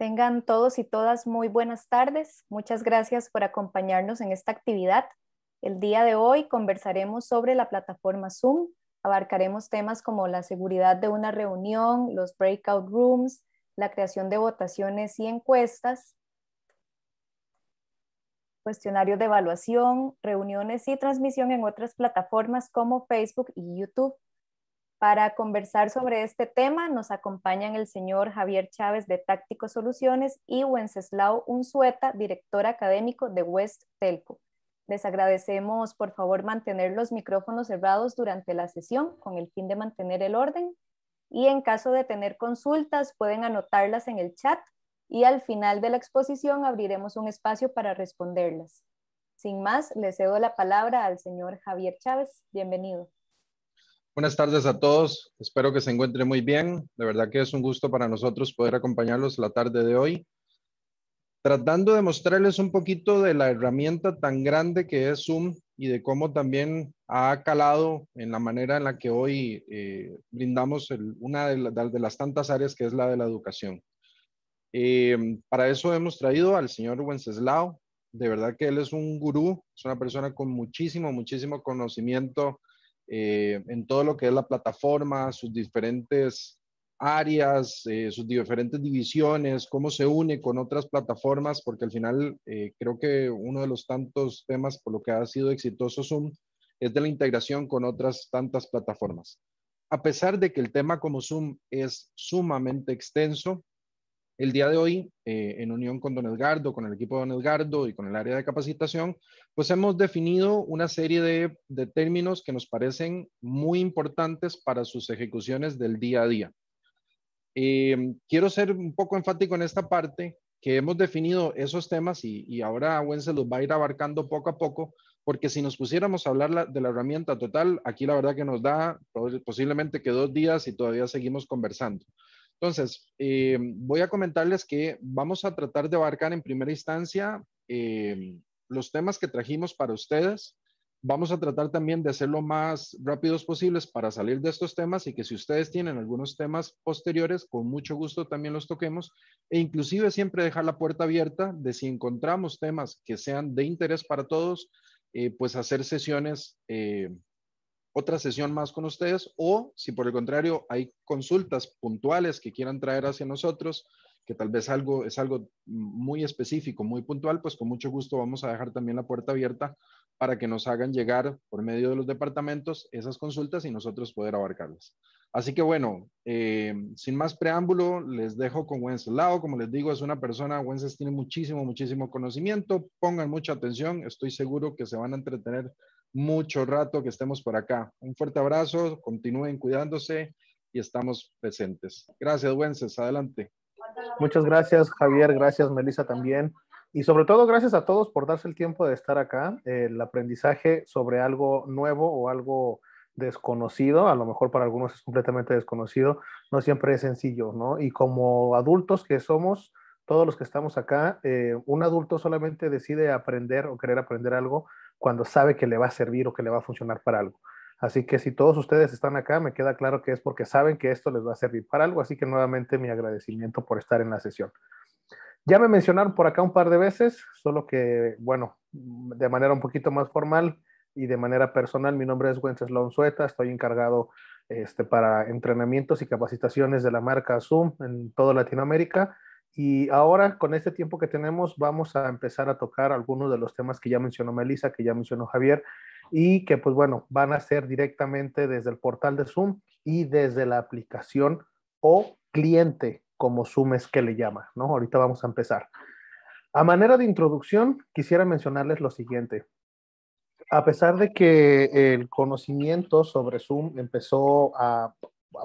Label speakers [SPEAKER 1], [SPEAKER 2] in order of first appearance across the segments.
[SPEAKER 1] Tengan todos y todas muy buenas tardes. Muchas gracias por acompañarnos en esta actividad. El día de hoy conversaremos sobre la plataforma Zoom. Abarcaremos temas como la seguridad de una reunión, los breakout rooms, la creación de votaciones y encuestas, cuestionarios de evaluación, reuniones y transmisión en otras plataformas como Facebook y YouTube. Para conversar sobre este tema nos acompañan el señor Javier Chávez de Táctico Soluciones y Wenceslao Unzueta, director académico de West Telco. Les agradecemos por favor mantener los micrófonos cerrados durante la sesión con el fin de mantener el orden y en caso de tener consultas pueden anotarlas en el chat y al final de la exposición abriremos un espacio para responderlas. Sin más, le cedo la palabra al señor Javier Chávez. Bienvenido.
[SPEAKER 2] Buenas tardes a todos. Espero que se encuentren muy bien. De verdad que es un gusto para nosotros poder acompañarlos la tarde de hoy. Tratando de mostrarles un poquito de la herramienta tan grande que es Zoom y de cómo también ha calado en la manera en la que hoy eh, brindamos una de, las tantas áreas que es la de la educación. Eh, para eso hemos traído al señor Wenceslao. De verdad que él es un gurú, es una persona con muchísimo, muchísimo conocimiento eh, en todo lo que es la plataforma, sus diferentes áreas, eh, sus diferentes divisiones, cómo se une con otras plataformas, porque al final eh, creo que uno de los tantos temas por lo que ha sido exitoso Zoom es de la integración con otras tantas plataformas. A pesar de que el tema como Zoom es sumamente extenso, el día de hoy, eh, en unión con Don Edgardo, con el equipo de Don Edgardo y con el área de capacitación, pues hemos definido una serie de, términos que nos parecen muy importantes para sus ejecuciones del día a día. Eh, quiero ser un poco enfático en esta parte, que hemos definido esos temas y, ahora Gwen se los va a ir abarcando poco a poco, porque si nos pusiéramos a hablar de la herramienta total, aquí la verdad que nos da posiblemente que dos días y todavía seguimos conversando. Entonces, eh, voy a comentarles que vamos a tratar de abarcar en primera instancia eh, los temas que trajimos para ustedes. Vamos a tratar también de hacerlo más rápidos posibles para salir de estos temas y que si ustedes tienen algunos temas posteriores, con mucho gusto también los toquemos e inclusive siempre dejar la puerta abierta de si encontramos temas que sean de interés para todos, eh, pues hacer sesiones otra sesión más con ustedes o si por el contrario hay consultas puntuales que quieran traer hacia nosotros, que tal vez algo es algo muy específico, muy puntual, pues con mucho gusto vamos a dejar también la puerta abierta para que nos hagan llegar por medio de los departamentos esas consultas y nosotros poder abarcarlas. Así que bueno, eh, sin más preámbulo, les dejo con Wenceslao. Como les digo, es una persona, Wences tiene muchísimo, muchísimo conocimiento. Pongan mucha atención, estoy seguro que se van a entretener mucho rato que estemos por acá. Un fuerte abrazo, continúen cuidándose y estamos presentes. Gracias, Wences. Adelante.
[SPEAKER 3] Muchas gracias, Javier. Gracias, Melissa, también. Y sobre todo, gracias a todos por darse el tiempo de estar acá. El aprendizaje sobre algo nuevo o algo desconocido, a lo mejor para algunos es completamente desconocido, no siempre es sencillo, ¿no? Y como adultos que somos, todos los que estamos acá, eh, un adulto solamente decide aprender o querer aprender algo cuando sabe que le va a servir o que le va a funcionar para algo. Así que si todos ustedes están acá, me queda claro que es porque saben que esto les va a servir para algo. Así que nuevamente mi agradecimiento por estar en la sesión. Ya me mencionaron por acá un par de veces, solo que, bueno, de manera un poquito más formal y de manera personal, mi nombre es Wenceslao Sueta, estoy encargado este, para entrenamientos y capacitaciones de la marca Zoom en toda Latinoamérica y ahora, con este tiempo que tenemos, vamos a empezar a tocar algunos de los temas que ya mencionó Melissa, que ya mencionó Javier, y que, pues bueno, van a ser directamente desde el portal de Zoom y desde la aplicación o cliente, como Zoom es que le llama, ¿no? Ahorita vamos a empezar. A manera de introducción, quisiera mencionarles lo siguiente. A pesar de que el conocimiento sobre Zoom empezó a,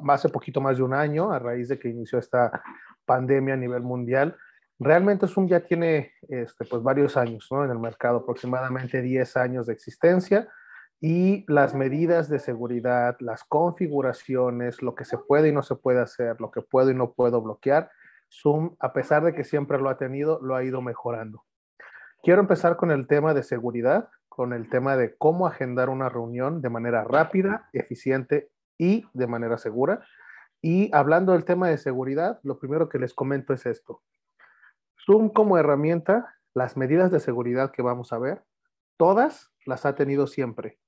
[SPEAKER 3] hace poquito más de un año, a raíz de que inició esta pandemia a nivel mundial. Realmente Zoom ya tiene este, pues varios años ¿no? en el mercado, aproximadamente 10 años de existencia y las medidas de seguridad, las configuraciones, lo que se puede y no se puede hacer, lo que puedo y no puedo bloquear, Zoom, a pesar de que siempre lo ha tenido, lo ha ido mejorando. Quiero empezar con el tema de seguridad, con el tema de cómo agendar una reunión de manera rápida, eficiente y de manera segura. Y hablando del tema de seguridad, lo primero que les comento es esto. Zoom como herramienta, las medidas de seguridad que vamos a ver, todas las ha tenido siempre.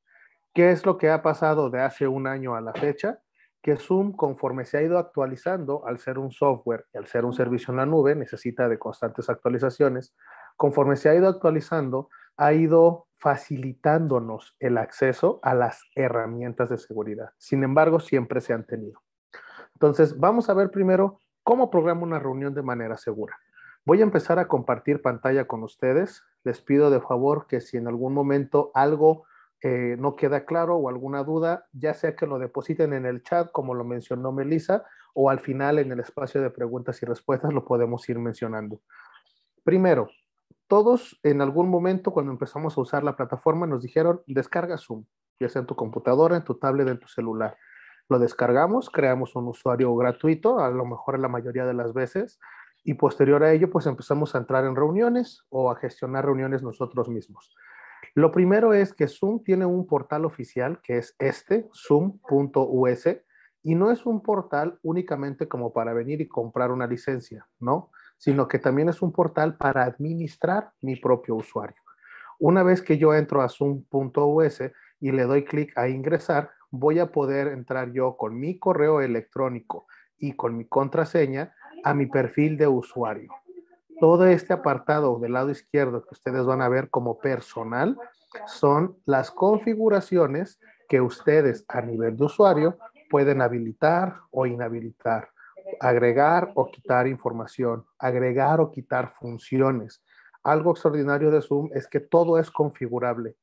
[SPEAKER 3] ¿Qué es lo que ha pasado de hace un año a la fecha? Que Zoom, conforme se ha ido actualizando, al ser un software y al ser un servicio en la nube, necesita de constantes actualizaciones. Conforme se ha ido actualizando, ha ido facilitándonos el acceso a las herramientas de seguridad. Sin embargo, siempre se han tenido. Entonces, vamos a ver primero cómo programo una reunión de manera segura. Voy a empezar a compartir pantalla con ustedes. Les pido de favor que si en algún momento algo eh, no queda claro o alguna duda, ya sea que lo depositen en el chat, como lo mencionó Melissa, o al final en el espacio de preguntas y respuestas lo podemos ir mencionando. Primero, todos en algún momento cuando empezamos a usar la plataforma nos dijeron descarga Zoom, ya sea en tu computadora, en tu tablet, en tu celular. Lo descargamos, creamos un usuario gratuito, a lo mejor la mayoría de las veces, y posterior a ello pues empezamos a entrar en reuniones o a gestionar reuniones nosotros mismos. Lo primero es que Zoom tiene un portal oficial que es este, zoom.us, y no es un portal únicamente como para venir y comprar una licencia, ¿no? Sino que también es un portal para administrar mi propio usuario. Una vez que yo entro a zoom.us y le doy clic a ingresar, voy a poder entrar yo con mi correo electrónico y con mi contraseña a mi perfil de usuario todo este apartado del lado izquierdo que ustedes van a ver como personal son las configuraciones que ustedes a nivel de usuario pueden habilitar o inhabilitar, agregar o quitar información, agregar o quitar funciones. Algo extraordinario de Zoom es que todo es configurable.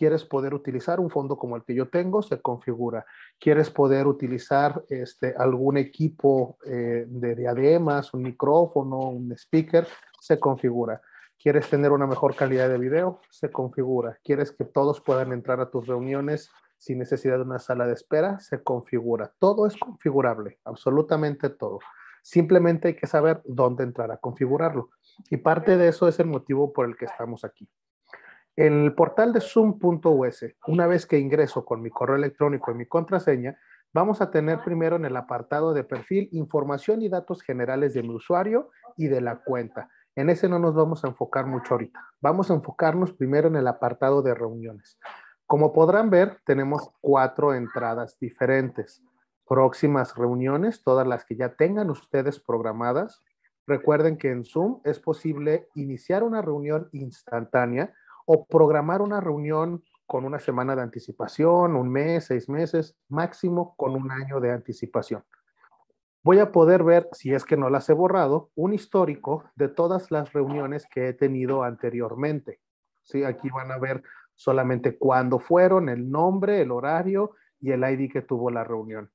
[SPEAKER 3] ¿Quieres poder utilizar un fondo como el que yo tengo? Se configura. ¿Quieres poder utilizar este, algún equipo eh, de diademas, un micrófono, un speaker? Se configura. ¿Quieres tener una mejor calidad de video? Se configura. ¿Quieres que todos puedan entrar a tus reuniones sin necesidad de una sala de espera? Se configura. Todo es configurable, absolutamente todo. Simplemente hay que saber dónde entrar a configurarlo. Y parte de eso es el motivo por el que estamos aquí. En el portal de zoom.us, una vez que ingreso con mi correo electrónico y mi contraseña, vamos a tener primero en el apartado de perfil información y datos generales de mi usuario y de la cuenta. En ese no nos vamos a enfocar mucho ahorita. Vamos a enfocarnos primero en el apartado de reuniones. Como podrán ver, tenemos cuatro entradas diferentes. Próximas reuniones, todas las que ya tengan ustedes programadas. Recuerden que en Zoom es posible iniciar una reunión instantánea o programar una reunión con una semana de anticipación, un mes, seis meses, máximo con un año de anticipación. Voy a poder ver, si es que no las he borrado, un histórico de todas las reuniones que he tenido anteriormente. ¿Sí? Aquí van a ver solamente cuándo fueron, el nombre, el horario y el ID que tuvo la reunión.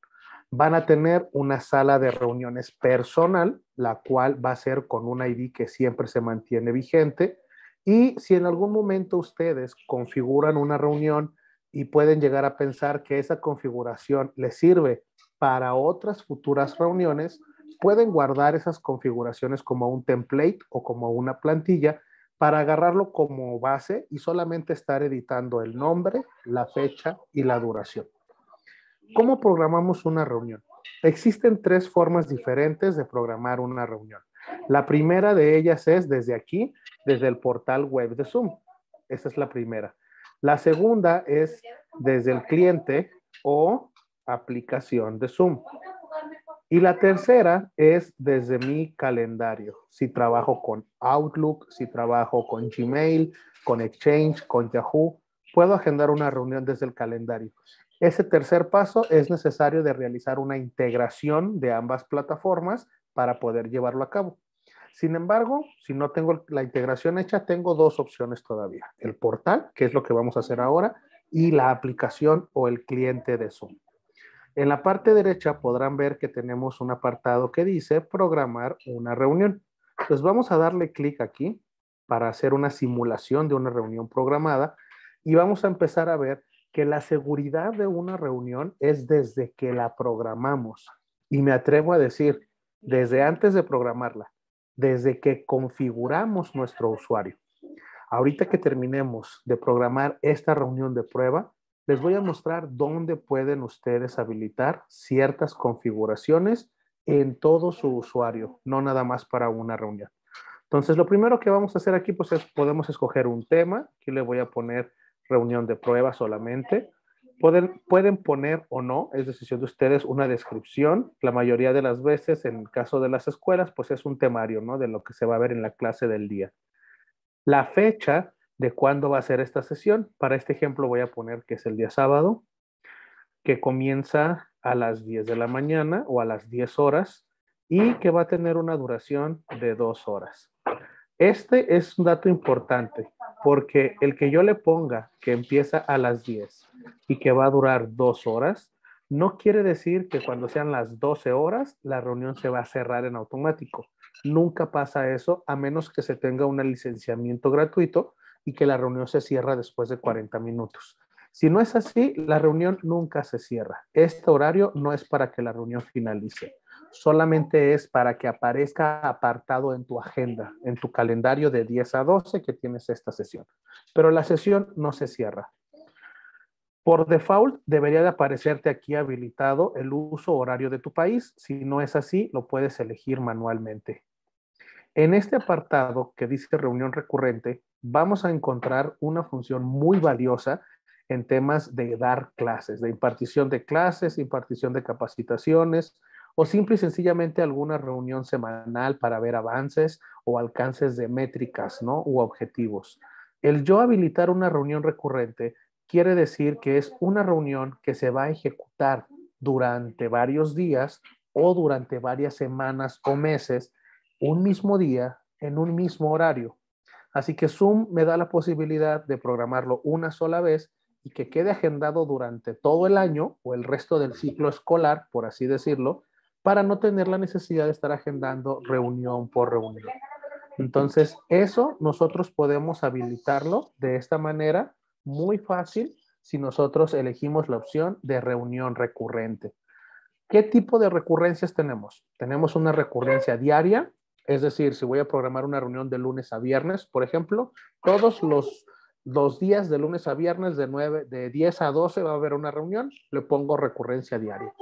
[SPEAKER 3] Van a tener una sala de reuniones personal, la cual va a ser con un ID que siempre se mantiene vigente y si en algún momento ustedes configuran una reunión y pueden llegar a pensar que esa configuración les sirve para otras futuras reuniones, pueden guardar esas configuraciones como un template o como una plantilla para agarrarlo como base y solamente estar editando el nombre, la fecha y la duración. ¿Cómo programamos una reunión? Existen tres formas diferentes de programar una reunión. La primera de ellas es desde aquí, desde el portal web de Zoom. Esa es la primera. La segunda es desde el cliente o aplicación de Zoom. Y la tercera es desde mi calendario. Si trabajo con Outlook, si trabajo con Gmail, con Exchange, con Yahoo, puedo agendar una reunión desde el calendario. Ese tercer paso es necesario de realizar una integración de ambas plataformas para poder llevarlo a cabo. Sin embargo, si no tengo la integración hecha, tengo dos opciones todavía. El portal, que es lo que vamos a hacer ahora, y la aplicación o el cliente de Zoom. En la parte derecha podrán ver que tenemos un apartado que dice programar una reunión. Entonces vamos a darle clic aquí para hacer una simulación de una reunión programada y vamos a empezar a ver que la seguridad de una reunión es desde que la programamos. Y me atrevo a decir, desde antes de programarla desde que configuramos nuestro usuario. Ahorita que terminemos de programar esta reunión de prueba, les voy a mostrar dónde pueden ustedes habilitar ciertas configuraciones en todo su usuario, no nada más para una reunión. Entonces, lo primero que vamos a hacer aquí, pues es podemos escoger un tema. Aquí le voy a poner reunión de prueba solamente. Pueden, pueden poner o no, es decisión de ustedes, una descripción. La mayoría de las veces, en el caso de las escuelas, pues es un temario, ¿no? De lo que se va a ver en la clase del día. La fecha de cuándo va a ser esta sesión. Para este ejemplo voy a poner que es el día sábado, que comienza a las 10 de la mañana o a las 10 horas y que va a tener una duración de dos horas. Este es un dato importante porque el que yo le ponga que empieza a las 10 y que va a durar dos horas, no quiere decir que cuando sean las 12 horas la reunión se va a cerrar en automático. Nunca pasa eso a menos que se tenga un licenciamiento gratuito y que la reunión se cierra después de 40 minutos. Si no es así, la reunión nunca se cierra. Este horario no es para que la reunión finalice solamente es para que aparezca apartado en tu agenda, en tu calendario de 10 a 12 que tienes esta sesión. Pero la sesión no se cierra. Por default debería de aparecerte aquí habilitado el uso horario de tu país. Si no es así, lo puedes elegir manualmente. En este apartado que dice reunión recurrente, vamos a encontrar una función muy valiosa en temas de dar clases, de impartición de clases, impartición de capacitaciones, o simple y sencillamente alguna reunión semanal para ver avances o alcances de métricas, ¿no? U objetivos. El yo habilitar una reunión recurrente quiere decir que es una reunión que se va a ejecutar durante varios días o durante varias semanas o meses, un mismo día, en un mismo horario. Así que Zoom me da la posibilidad de programarlo una sola vez y que quede agendado durante todo el año o el resto del ciclo escolar, por así decirlo, para no tener la necesidad de estar agendando reunión por reunión. Entonces, eso nosotros podemos habilitarlo de esta manera muy fácil si nosotros elegimos la opción de reunión recurrente. ¿Qué tipo de recurrencias tenemos? Tenemos una recurrencia diaria, es decir, si voy a programar una reunión de lunes a viernes, por ejemplo, todos los, los días de lunes a viernes de, 9, de 10 a 12 va a haber una reunión, le pongo recurrencia diaria.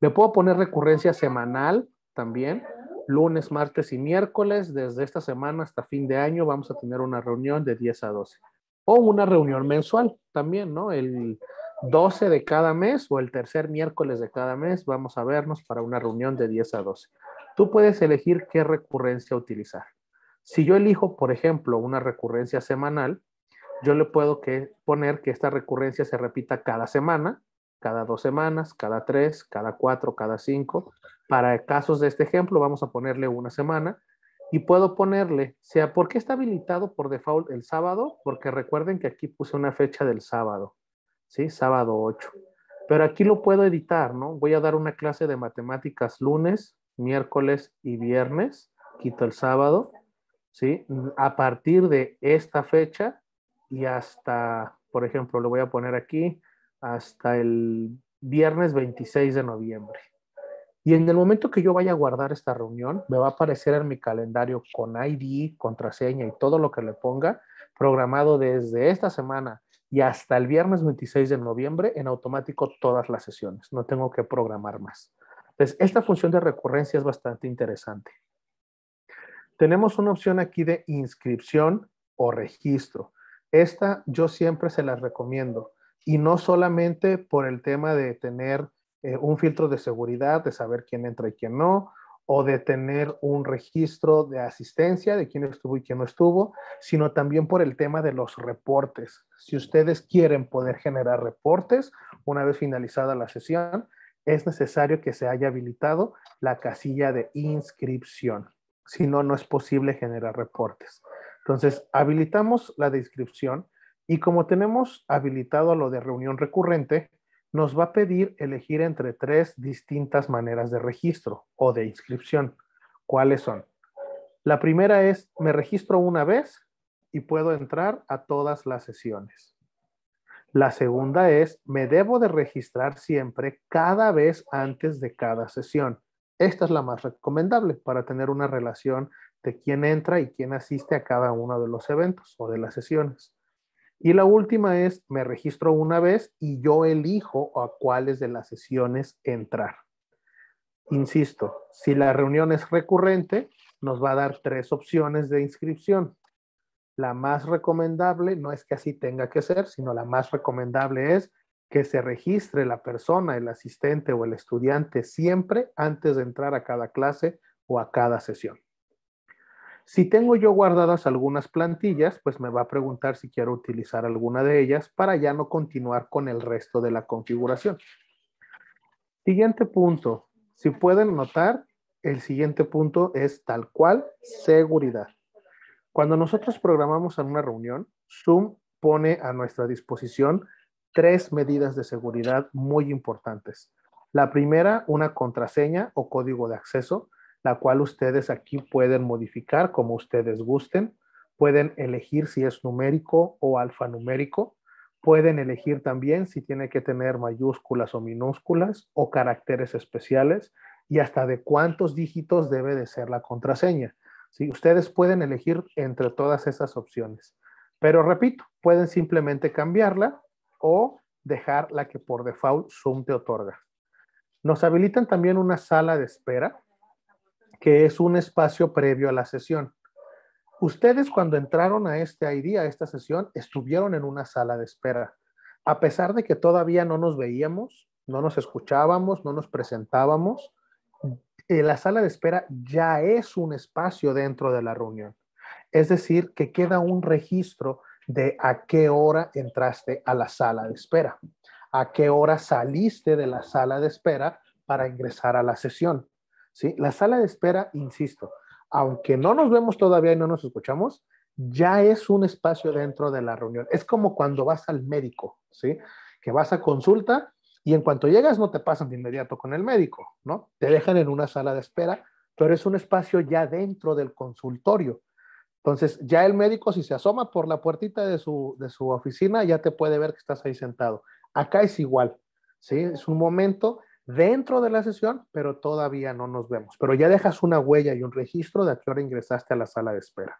[SPEAKER 3] Le puedo poner recurrencia semanal también, lunes, martes y miércoles. Desde esta semana hasta fin de año vamos a tener una reunión de 10 a 12. O una reunión mensual también, ¿no? El 12 de cada mes o el tercer miércoles de cada mes vamos a vernos para una reunión de 10 a 12. Tú puedes elegir qué recurrencia utilizar. Si yo elijo, por ejemplo, una recurrencia semanal, yo le puedo que poner que esta recurrencia se repita cada semana cada dos semanas, cada tres, cada cuatro, cada cinco. Para casos de este ejemplo, vamos a ponerle una semana y puedo ponerle, sea, ¿por qué está habilitado por default el sábado? Porque recuerden que aquí puse una fecha del sábado, ¿sí? Sábado 8. Pero aquí lo puedo editar, ¿no? Voy a dar una clase de matemáticas lunes, miércoles y viernes, quito el sábado, ¿sí? A partir de esta fecha y hasta, por ejemplo, lo voy a poner aquí, hasta el viernes 26 de noviembre. Y en el momento que yo vaya a guardar esta reunión, me va a aparecer en mi calendario con ID, contraseña y todo lo que le ponga, programado desde esta semana y hasta el viernes 26 de noviembre, en automático todas las sesiones. No tengo que programar más. Entonces, esta función de recurrencia es bastante interesante. Tenemos una opción aquí de inscripción o registro. Esta yo siempre se las recomiendo y no solamente por el tema de tener eh, un filtro de seguridad, de saber quién entra y quién no, o de tener un registro de asistencia de quién estuvo y quién no estuvo, sino también por el tema de los reportes. Si ustedes quieren poder generar reportes una vez finalizada la sesión, es necesario que se haya habilitado la casilla de inscripción. Si no, no es posible generar reportes. Entonces, habilitamos la de inscripción y como tenemos habilitado lo de reunión recurrente, nos va a pedir elegir entre tres distintas maneras de registro o de inscripción. ¿Cuáles son? La primera es, me registro una vez y puedo entrar a todas las sesiones. La segunda es, me debo de registrar siempre cada vez antes de cada sesión. Esta es la más recomendable para tener una relación de quién entra y quién asiste a cada uno de los eventos o de las sesiones. Y la última es, me registro una vez y yo elijo a cuáles de las sesiones entrar. Insisto, si la reunión es recurrente, nos va a dar tres opciones de inscripción. La más recomendable, no es que así tenga que ser, sino la más recomendable es que se registre la persona, el asistente o el estudiante siempre antes de entrar a cada clase o a cada sesión. Si tengo yo guardadas algunas plantillas, pues me va a preguntar si quiero utilizar alguna de ellas para ya no continuar con el resto de la configuración. Siguiente punto. Si pueden notar, el siguiente punto es tal cual seguridad. Cuando nosotros programamos en una reunión, Zoom pone a nuestra disposición tres medidas de seguridad muy importantes. La primera, una contraseña o código de acceso la cual ustedes aquí pueden modificar como ustedes gusten. Pueden elegir si es numérico o alfanumérico. Pueden elegir también si tiene que tener mayúsculas o minúsculas o caracteres especiales y hasta de cuántos dígitos debe de ser la contraseña. ¿sí? Ustedes pueden elegir entre todas esas opciones. Pero repito, pueden simplemente cambiarla o dejar la que por default Zoom te otorga. Nos habilitan también una sala de espera que es un espacio previo a la sesión. Ustedes cuando entraron a este ID, a esta sesión, estuvieron en una sala de espera. A pesar de que todavía no nos veíamos, no nos escuchábamos, no nos presentábamos, eh, la sala de espera ya es un espacio dentro de la reunión. Es decir, que queda un registro de a qué hora entraste a la sala de espera, a qué hora saliste de la sala de espera para ingresar a la sesión. ¿Sí? La sala de espera, insisto, aunque no nos vemos todavía y no nos escuchamos, ya es un espacio dentro de la reunión. Es como cuando vas al médico, ¿sí? Que vas a consulta y en cuanto llegas no te pasan de inmediato con el médico, ¿no? Te dejan en una sala de espera, pero es un espacio ya dentro del consultorio. Entonces, ya el médico, si se asoma por la puertita de su, de su oficina, ya te puede ver que estás ahí sentado. Acá es igual, ¿sí? Es un momento dentro de la sesión, pero todavía no nos vemos. Pero ya dejas una huella y un registro de a qué hora ingresaste a la sala de espera.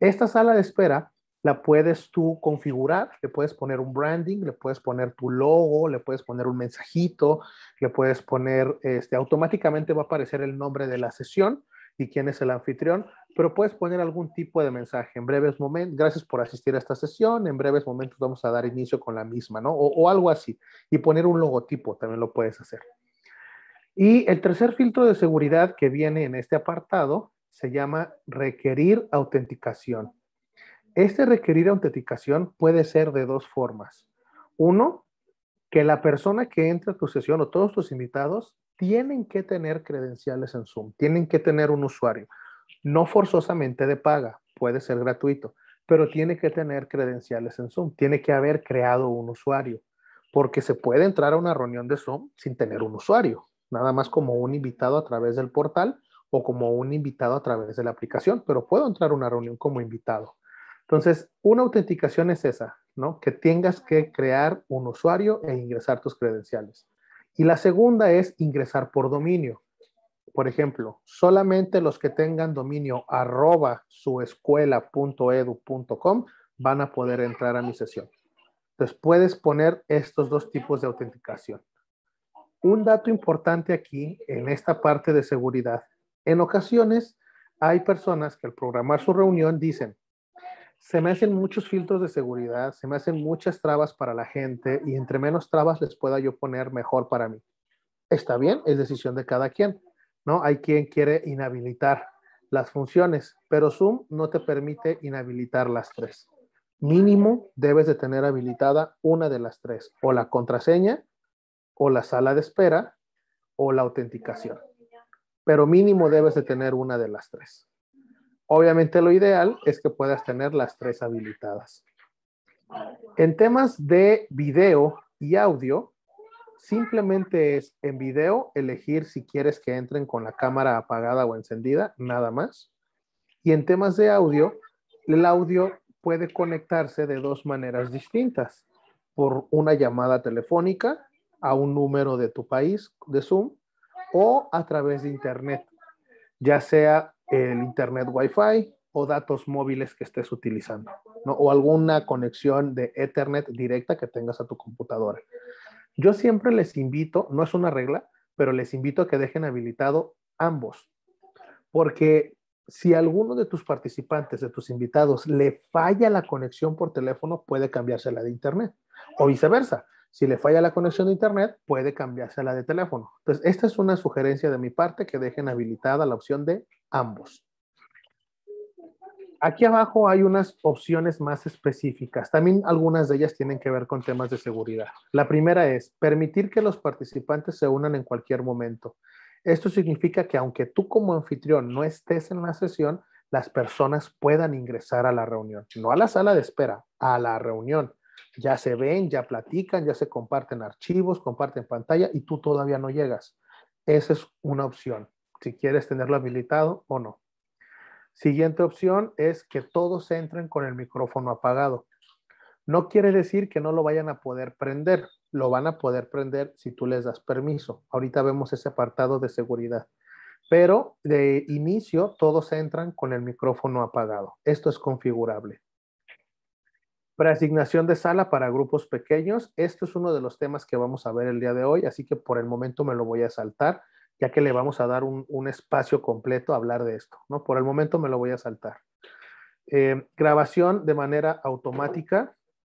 [SPEAKER 3] Esta sala de espera la puedes tú configurar, le puedes poner un branding, le puedes poner tu logo, le puedes poner un mensajito, le puedes poner, este, automáticamente va a aparecer el nombre de la sesión y quién es el anfitrión, pero puedes poner algún tipo de mensaje. En breves momentos, gracias por asistir a esta sesión, en breves momentos vamos a dar inicio con la misma, ¿no? O, algo así. Y poner un logotipo, también lo puedes hacer. Y el tercer filtro de seguridad que viene en este apartado se llama requerir autenticación. Este requerir autenticación puede ser de dos formas. Uno, que la persona que entra a tu sesión o todos tus invitados tienen que tener credenciales en Zoom, tienen que tener un usuario. No forzosamente de paga, puede ser gratuito, pero tiene que tener credenciales en Zoom, tiene que haber creado un usuario, porque se puede entrar a una reunión de Zoom sin tener un usuario, nada más como un invitado a través del portal o como un invitado a través de la aplicación, pero puedo entrar a una reunión como invitado. Entonces, una autenticación es esa, ¿no? Que tengas que crear un usuario e ingresar tus credenciales. Y la segunda es ingresar por dominio. Por ejemplo, solamente los que tengan dominio arroba suescuela.edu.com van a poder entrar a mi sesión. Entonces puedes poner estos dos tipos de autenticación. Un dato importante aquí en esta parte de seguridad. En ocasiones hay personas que al programar su reunión dicen, se me hacen muchos filtros de seguridad, se me hacen muchas trabas para la gente y entre menos trabas les pueda yo poner mejor para mí. Está bien, es decisión de cada quien, ¿no? Hay quien quiere inhabilitar las funciones, pero Zoom no te permite inhabilitar las tres. Mínimo debes de tener habilitada una de las tres, o la contraseña, o la sala de espera, o la autenticación. Pero mínimo debes de tener una de las tres. Obviamente lo ideal es que puedas tener las tres habilitadas. En temas de video y audio, simplemente es en video elegir si quieres que entren con la cámara apagada o encendida, nada más. Y en temas de audio, el audio puede conectarse de dos maneras distintas. Por una llamada telefónica a un número de tu país de Zoom o a través de Internet, ya sea el internet Wi-Fi o datos móviles que estés utilizando, ¿no? O alguna conexión de Ethernet directa que tengas a tu computadora. Yo siempre les invito, no es una regla, pero les invito a que dejen habilitado ambos, porque si alguno de tus participantes, de tus invitados, le falla la conexión por teléfono, puede cambiarse la de internet. O viceversa, si le falla la conexión de internet, puede cambiarse la de teléfono. Entonces, esta es una sugerencia de mi parte que dejen habilitada la opción de ambos. Aquí abajo hay unas opciones más específicas. También algunas de ellas tienen que ver con temas de seguridad. La primera es permitir que los participantes se unan en cualquier momento. Esto significa que aunque tú como anfitrión no estés en la sesión, las personas puedan ingresar a la reunión, no a la sala de espera, a la reunión. Ya se ven, ya platican, ya se comparten archivos, comparten pantalla y tú todavía no llegas. Esa es una opción, si quieres tenerlo habilitado o no. Siguiente opción es que todos entren con el micrófono apagado. No quiere decir que no lo vayan a poder prender, lo van a poder prender si tú les das permiso. Ahorita vemos ese apartado de seguridad. Pero de inicio todos entran con el micrófono apagado. Esto es configurable. Preasignación de sala para grupos pequeños. Esto es uno de los temas que vamos a ver el día de hoy, así que por el momento me lo voy a saltar, ya que le vamos a dar un, espacio completo a hablar de esto. ¿no? Por el momento me lo voy a saltar. Eh, grabación de manera automática.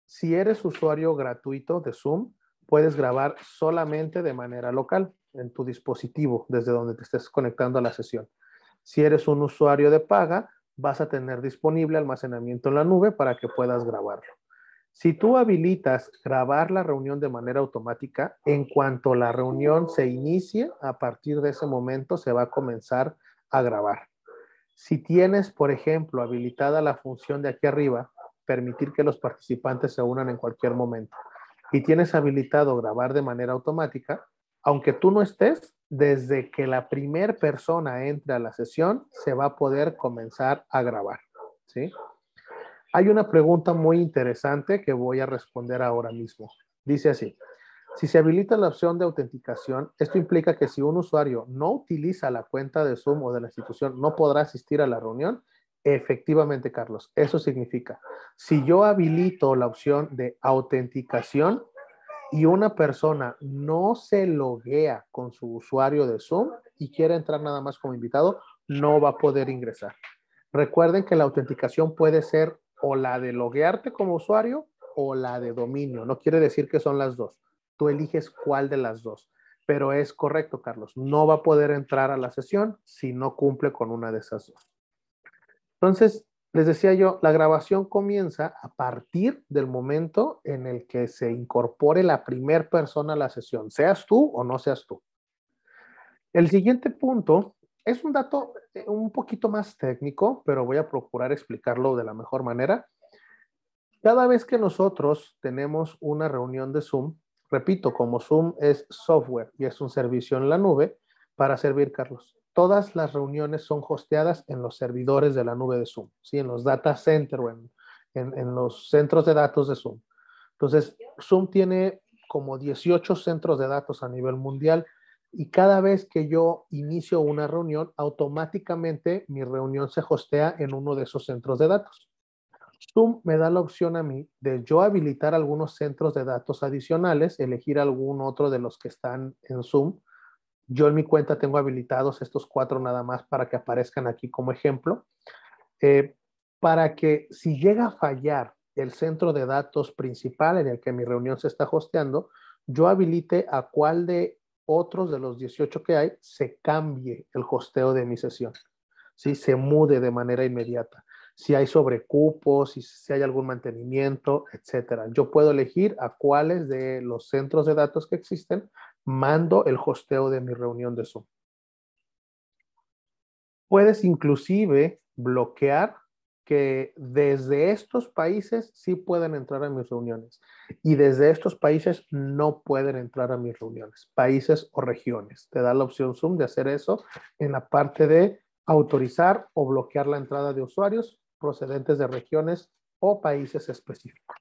[SPEAKER 3] Si eres usuario gratuito de Zoom, puedes grabar solamente de manera local en tu dispositivo, desde donde te estés conectando a la sesión. Si eres un usuario de paga, vas a tener disponible almacenamiento en la nube para que puedas grabarlo. Si tú habilitas grabar la reunión de manera automática, en cuanto la reunión se inicie, a partir de ese momento se va a comenzar a grabar. Si tienes, por ejemplo, habilitada la función de aquí arriba, permitir que los participantes se unan en cualquier momento y tienes habilitado grabar de manera automática, aunque tú no estés, desde que la primera persona entre a la sesión, se va a poder comenzar a grabar. ¿sí? Hay una pregunta muy interesante que voy a responder ahora mismo. Dice así, si se habilita la opción de autenticación, esto implica que si un usuario no utiliza la cuenta de Zoom o de la institución, no podrá asistir a la reunión Efectivamente, Carlos, eso significa, si yo habilito la opción de autenticación y una persona no se loguea con su usuario de Zoom y quiere entrar nada más como invitado, no va a poder ingresar. Recuerden que la autenticación puede ser o la de loguearte como usuario o la de dominio. No quiere decir que son las dos. Tú eliges cuál de las dos. Pero es correcto, Carlos. No va a poder entrar a la sesión si no cumple con una de esas dos. Entonces, les decía yo, la grabación comienza a partir del momento en el que se incorpore la primer persona a la sesión, seas tú o no seas tú. El siguiente punto es un dato eh, un poquito más técnico, pero voy a procurar explicarlo de la mejor manera. Cada vez que nosotros tenemos una reunión de Zoom, repito, como Zoom es software y es un servicio en la nube, para servir, Carlos todas las reuniones son hosteadas en los servidores de la nube de Zoom, ¿sí? en los data center o en, en, los centros de datos de Zoom. Entonces, Zoom tiene como 18 centros de datos a nivel mundial y cada vez que yo inicio una reunión, automáticamente mi reunión se hostea en uno de esos centros de datos. Zoom me da la opción a mí de yo habilitar algunos centros de datos adicionales, elegir algún otro de los que están en Zoom yo en mi cuenta tengo habilitados estos cuatro nada más para que aparezcan aquí como ejemplo. Eh, para que si llega a fallar el centro de datos principal en el que mi reunión se está hosteando, yo habilite a cuál de otros de los 18 que hay se cambie el hosteo de mi sesión. Si se mude de manera inmediata. Si hay sobrecupos, si, si hay algún mantenimiento, etcétera. Yo puedo elegir a cuáles de los centros de datos que existen mando el hosteo de mi reunión de Zoom. Puedes inclusive bloquear que desde estos países sí pueden entrar a mis reuniones y desde estos países no pueden entrar a mis reuniones, países o regiones. Te da la opción Zoom de hacer eso en la parte de autorizar o bloquear la entrada de usuarios procedentes de regiones o países específicos.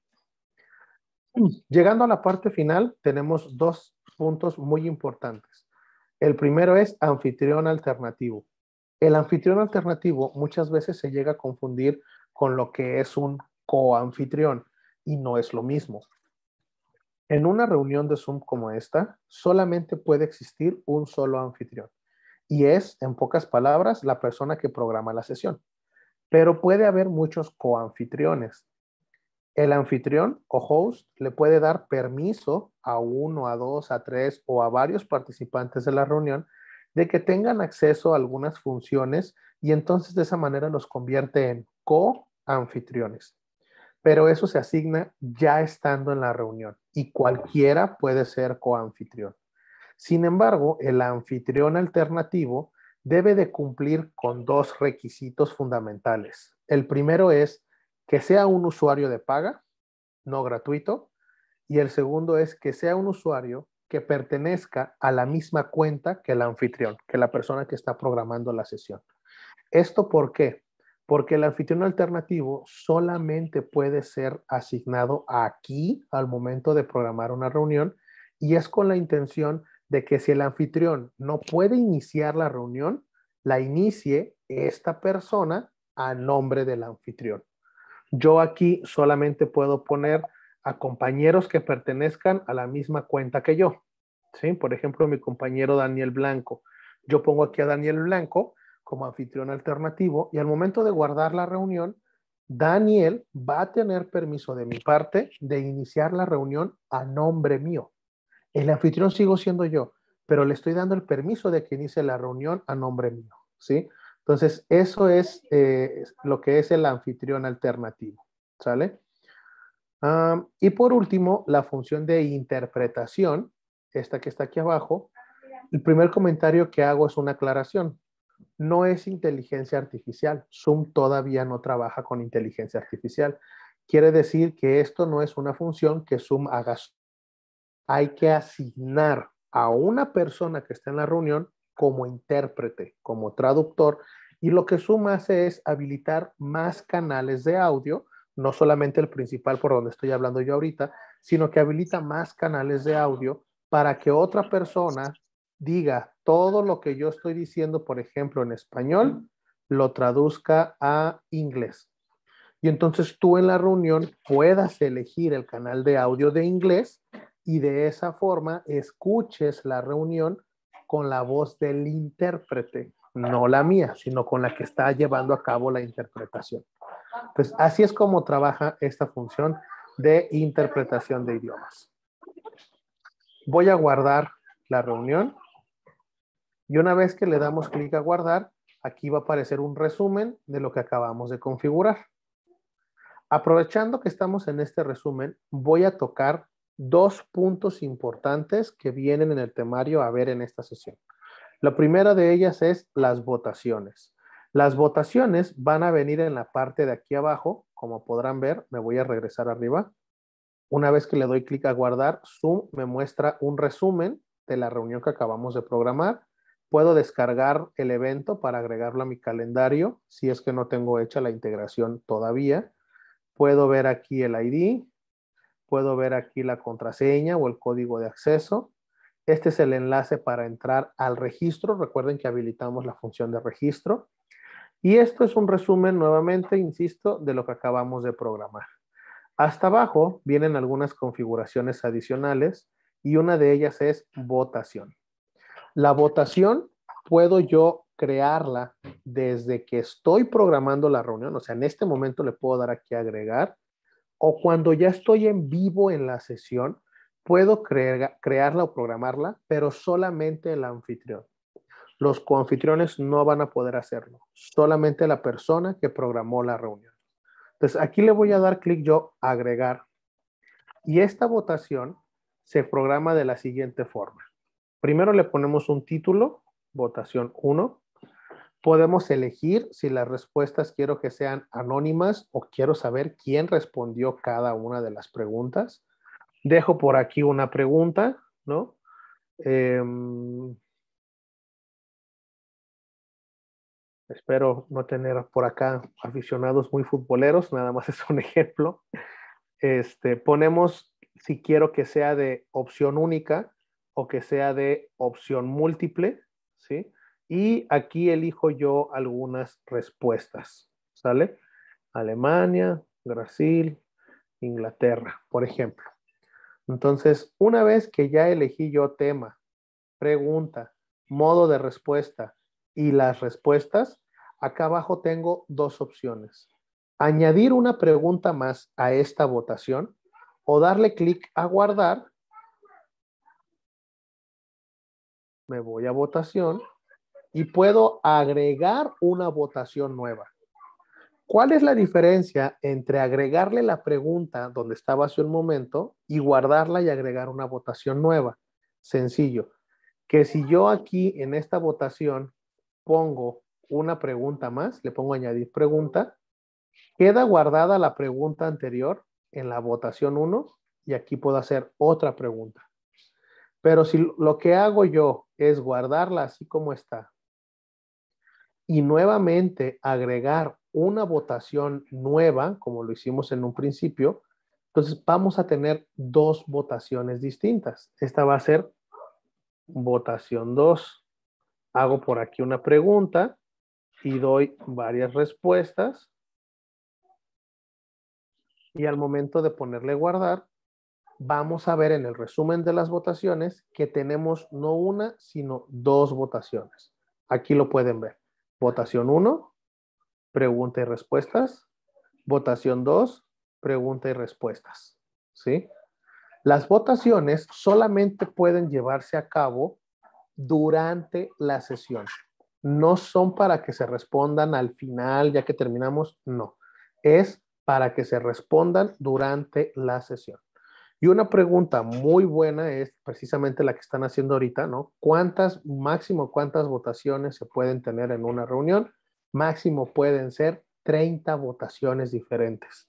[SPEAKER 3] Llegando a la parte final, tenemos dos puntos muy importantes. El primero es anfitrión alternativo. El anfitrión alternativo muchas veces se llega a confundir con lo que es un coanfitrión y no es lo mismo. En una reunión de Zoom como esta, solamente puede existir un solo anfitrión. y es, en pocas palabras, la persona que programa la sesión. Pero puede haber muchos coanfitriones. El anfitrión o host le puede dar permiso a uno, a dos, a tres o a varios participantes de la reunión de que tengan acceso a algunas funciones y entonces de esa manera los convierte en coanfitriones. Pero eso se asigna ya estando en la reunión y cualquiera puede ser coanfitrión. Sin embargo, el anfitrión alternativo debe de cumplir con dos requisitos fundamentales. El primero es que sea un usuario de paga, no gratuito, y el segundo es que sea un usuario que pertenezca a la misma cuenta que el anfitrión, que la persona que está programando la sesión. ¿Esto por qué? Porque el anfitrión alternativo solamente puede ser asignado aquí al momento de programar una reunión y es con la intención de que si el anfitrión no puede iniciar la reunión, la inicie esta persona a nombre del anfitrión. Yo aquí solamente puedo poner a compañeros que pertenezcan a la misma cuenta que yo. ¿sí? Por ejemplo, mi compañero Daniel Blanco. Yo pongo aquí a Daniel Blanco como anfitrión alternativo y al momento de guardar la reunión, Daniel va a tener permiso de mi parte de iniciar la reunión a nombre mío. El anfitrión sigo siendo yo, pero le estoy dando el permiso de que inicie la reunión a nombre mío, ¿sí? Entonces, eso es eh, lo que es el anfitrión alternativo, ¿sale? Y por último, la función de interpretación, esta que está aquí abajo. El primer comentario que hago es una aclaración. No es inteligencia artificial. Zoom todavía no trabaja con inteligencia artificial. Quiere decir que esto no es una función que Zoom haga hay que asignar a una persona que está en la reunión como intérprete, como traductor, y lo que Zoom hace es habilitar más canales de audio, no solamente el principal por donde estoy hablando yo ahorita, sino que habilita más canales de audio para que otra persona diga todo lo que yo estoy diciendo, por ejemplo, en español, lo traduzca a inglés. Y entonces tú en la reunión puedas elegir el canal de audio de inglés y de esa forma escuches la reunión con la voz del intérprete, no la mía, sino con la que está llevando a cabo la interpretación. Así es como trabaja esta función de interpretación de idiomas. Voy a guardar la reunión y una vez que le damos clic a guardar, aquí va a aparecer un resumen de lo que acabamos de configurar. Aprovechando que estamos en este resumen, voy a tocar dos puntos importantes que vienen en el temario a ver en esta sesión. La primera de ellas es las votaciones. Las votaciones van a venir en la parte de aquí abajo, como podrán ver, me voy a regresar arriba. Una vez que le doy clic a guardar, Zoom me muestra un resumen de la reunión que acabamos de programar. Puedo descargar el evento para agregarlo a mi calendario si es que no tengo hecha la integración todavía. Puedo ver aquí el ID, puedo ver aquí la contraseña o el código de acceso. Este es el enlace para entrar al registro. Recuerden que habilitamos la función de registro. Y esto es un resumen nuevamente, insisto, de lo que acabamos de programar. Hasta abajo vienen algunas configuraciones adicionales y una de ellas es votación. La votación puedo yo crearla desde que estoy programando la reunión, o sea, en este momento le puedo dar aquí agregar o cuando ya estoy en vivo en la sesión, puedo crearla o programarla, pero solamente el anfitrión. Los coanfitriones no van a poder hacerlo, solamente la persona que programó la reunión. Entonces, aquí le voy a dar clic yo, agregar. Y esta votación se programa de la siguiente forma. Primero le ponemos un título, votación 1 podemos elegir si las respuestas quiero que sean anónimas o quiero saber quién respondió cada una de las preguntas. Dejo por aquí una pregunta, ¿no? Em, espero no tener por acá aficionados muy futboleros, nada más es un ejemplo. Este, ponemos si quiero que sea de opción única o que sea de opción múltiple, ¿sí? Y aquí elijo yo algunas respuestas, ¿sale? Alemania, Brasil, Inglaterra, por ejemplo. Entonces, una vez que ya elegí yo tema, pregunta modo de respuesta y las respuestas, acá abajo tengo dos opciones. Añadir una pregunta más a esta votación o darle clic a guardar. Me voy a votación y puedo agregar una votación nueva. ¿Cuál es la diferencia entre agregarle la pregunta donde estaba hace un momento y guardarla y agregar una votación nueva? Sencillo, que si yo aquí en esta votación pongo una pregunta más, le pongo añadir pregunta, queda guardada la pregunta anterior en la votación 1 y aquí puedo hacer otra pregunta. Pero si lo que hago yo es guardarla así como está y nuevamente agregar una votación nueva, como lo hicimos en un principio, entonces vamos a tener dos votaciones distintas. Esta va a ser votación 2. Hago por aquí una pregunta y doy varias respuestas. Y al momento de ponerle guardar, vamos a ver en el resumen de las votaciones que tenemos no una, sino dos votaciones. Aquí lo pueden ver. Votación 1, pregunta y respuestas. Votación 2, pregunta y respuestas. ¿Sí? Las votaciones solamente pueden llevarse a cabo durante la sesión. No son para que se respondan al final, ya que terminamos, no. Es para que se respondan durante la sesión. Y una pregunta muy buena es precisamente la que están haciendo ahorita, ¿no? ¿Cuántas, máximo cuántas votaciones se pueden tener en una reunión? máximo pueden ser 30 votaciones diferentes.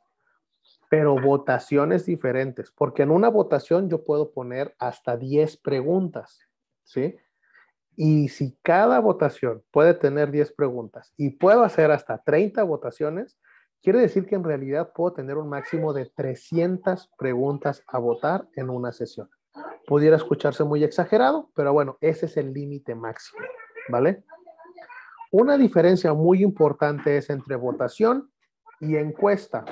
[SPEAKER 3] Pero votaciones diferentes, porque en una votación yo puedo poner hasta 10 preguntas, ¿sí? Y si cada votación puede tener 10 preguntas y puedo hacer hasta 30 votaciones, quiere decir que en realidad puedo tener un máximo de 300 preguntas a votar en una sesión. Pudiera escucharse muy exagerado, pero bueno, ese es el límite máximo, ¿vale? Una diferencia muy importante es entre votación y encuesta.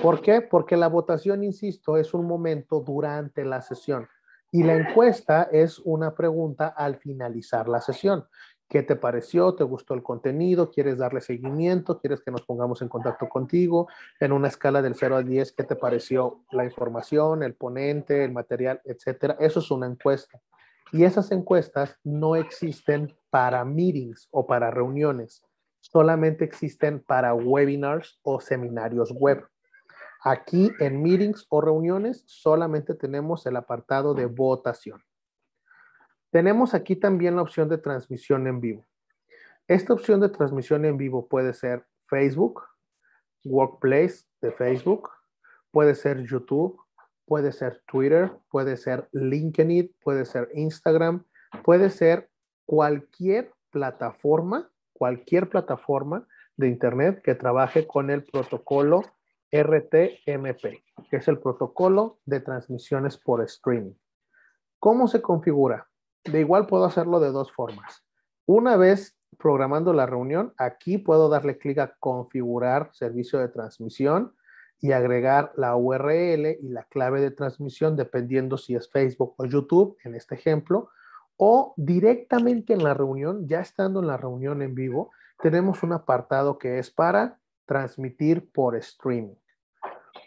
[SPEAKER 3] ¿Por qué? Porque la votación, insisto, es un momento durante la sesión y la encuesta es una pregunta al finalizar la sesión. ¿Qué te pareció? ¿Te gustó el contenido? ¿Quieres darle seguimiento? ¿Quieres que nos pongamos en contacto contigo? En una escala del 0 al 10, ¿qué te pareció la información, el ponente, el material, etcétera? Eso es una encuesta. Y esas encuestas no existen para meetings o para reuniones, solamente existen para webinars o seminarios web. Aquí en meetings o reuniones solamente tenemos el apartado de votación. Tenemos aquí también la opción de transmisión en vivo. Esta opción de transmisión en vivo puede ser Facebook, Workplace de Facebook, puede ser YouTube, puede ser Twitter, puede ser LinkedIn, puede ser Instagram, puede ser cualquier plataforma, cualquier plataforma de Internet que trabaje con el protocolo RTMP, que es el protocolo de transmisiones por streaming. ¿Cómo se configura? De igual puedo hacerlo de dos formas. Una vez programando la reunión, aquí puedo darle clic a configurar servicio de transmisión y agregar la URL y la clave de transmisión dependiendo si es Facebook o YouTube, en este ejemplo, o directamente en la reunión, ya estando en la reunión en vivo, tenemos un apartado que es para transmitir por streaming.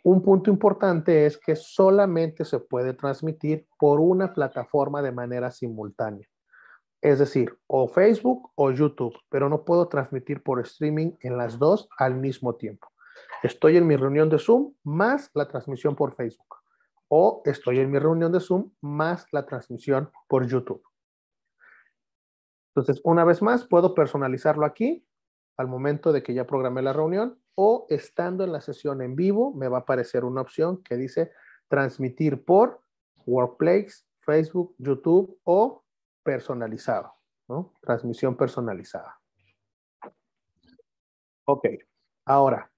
[SPEAKER 3] Un punto importante es que solamente se puede transmitir por una plataforma de manera simultánea. Es decir, o Facebook o YouTube, pero no puedo transmitir por streaming en las dos al mismo tiempo. Estoy en mi reunión de Zoom más la transmisión por Facebook. O estoy en mi reunión de Zoom más la transmisión por YouTube. Entonces, una vez más, puedo personalizarlo aquí al momento de que ya programé la reunión o estando en la sesión en vivo, me va a aparecer una opción que dice transmitir por Workplace, Facebook, YouTube o personalizado, ¿no? Transmisión personalizada. Ok, ahora,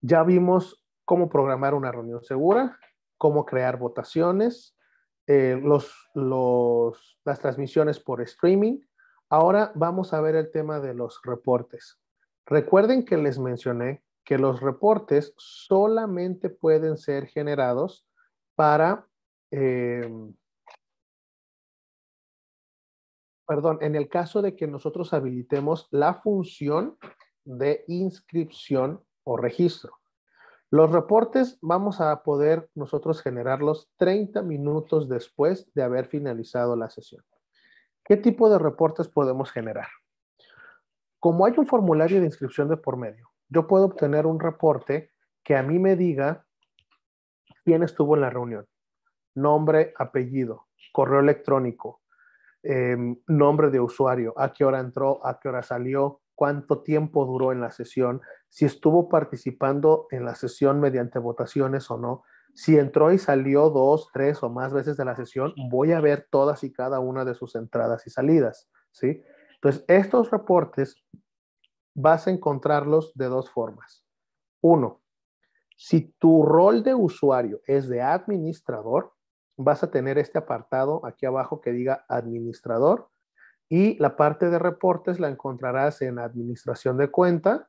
[SPEAKER 3] ya vimos cómo programar una reunión segura, cómo crear votaciones, eh, las transmisiones por streaming. Ahora vamos a ver el tema de los reportes. Recuerden que les mencioné que los reportes solamente pueden ser generados para, em, perdón, en el caso de que nosotros habilitemos la función de inscripción o registro. Los reportes vamos a poder nosotros generarlos 30 minutos después de haber finalizado la sesión. ¿Qué tipo de reportes podemos generar? Como hay un formulario de inscripción de por medio, yo puedo obtener un reporte que a mí me diga quién estuvo en la reunión. Nombre, apellido, correo electrónico, em, nombre de usuario, a qué hora entró, a qué hora salió, cuánto tiempo duró en la sesión, si estuvo participando en la sesión mediante votaciones o no. Si entró y salió dos, tres o más veces de la sesión, voy a ver todas y cada una de sus entradas y salidas, ¿sí? Entonces, estos reportes vas a encontrarlos de dos formas. Uno, si tu rol de usuario es de administrador, vas a tener este apartado aquí abajo que diga administrador y la parte de reportes la encontrarás en administración de cuenta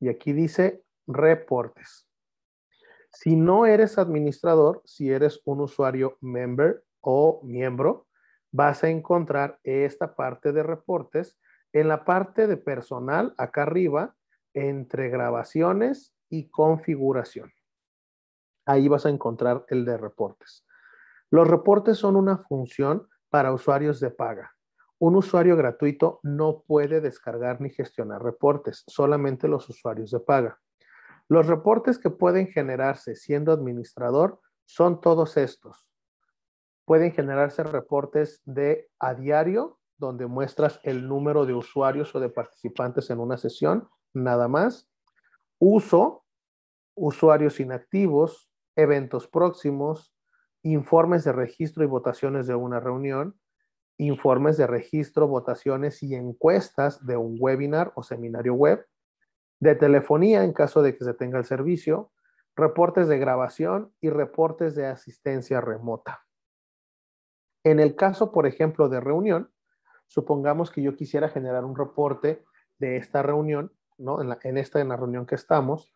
[SPEAKER 3] y aquí dice reportes. Si no eres administrador, si eres un usuario member o miembro, vas a encontrar esta parte de reportes en la parte de personal acá arriba entre grabaciones y configuración. Ahí vas a encontrar el de reportes. Los reportes son una función para usuarios de paga. Un usuario gratuito no puede descargar ni gestionar reportes, solamente los usuarios de paga. Los reportes que pueden generarse siendo administrador son todos estos. Pueden generarse reportes de a diario, donde muestras el número de usuarios o de participantes en una sesión, nada más. Uso, usuarios inactivos, eventos próximos, informes de registro y votaciones de una reunión, informes de registro, votaciones y encuestas de un webinar o seminario web, de telefonía en caso de que se tenga el servicio, reportes de grabación y reportes de asistencia remota. En el caso, por ejemplo, de reunión, supongamos que yo quisiera generar un reporte de esta reunión, ¿no? En, en esta, en la reunión que estamos,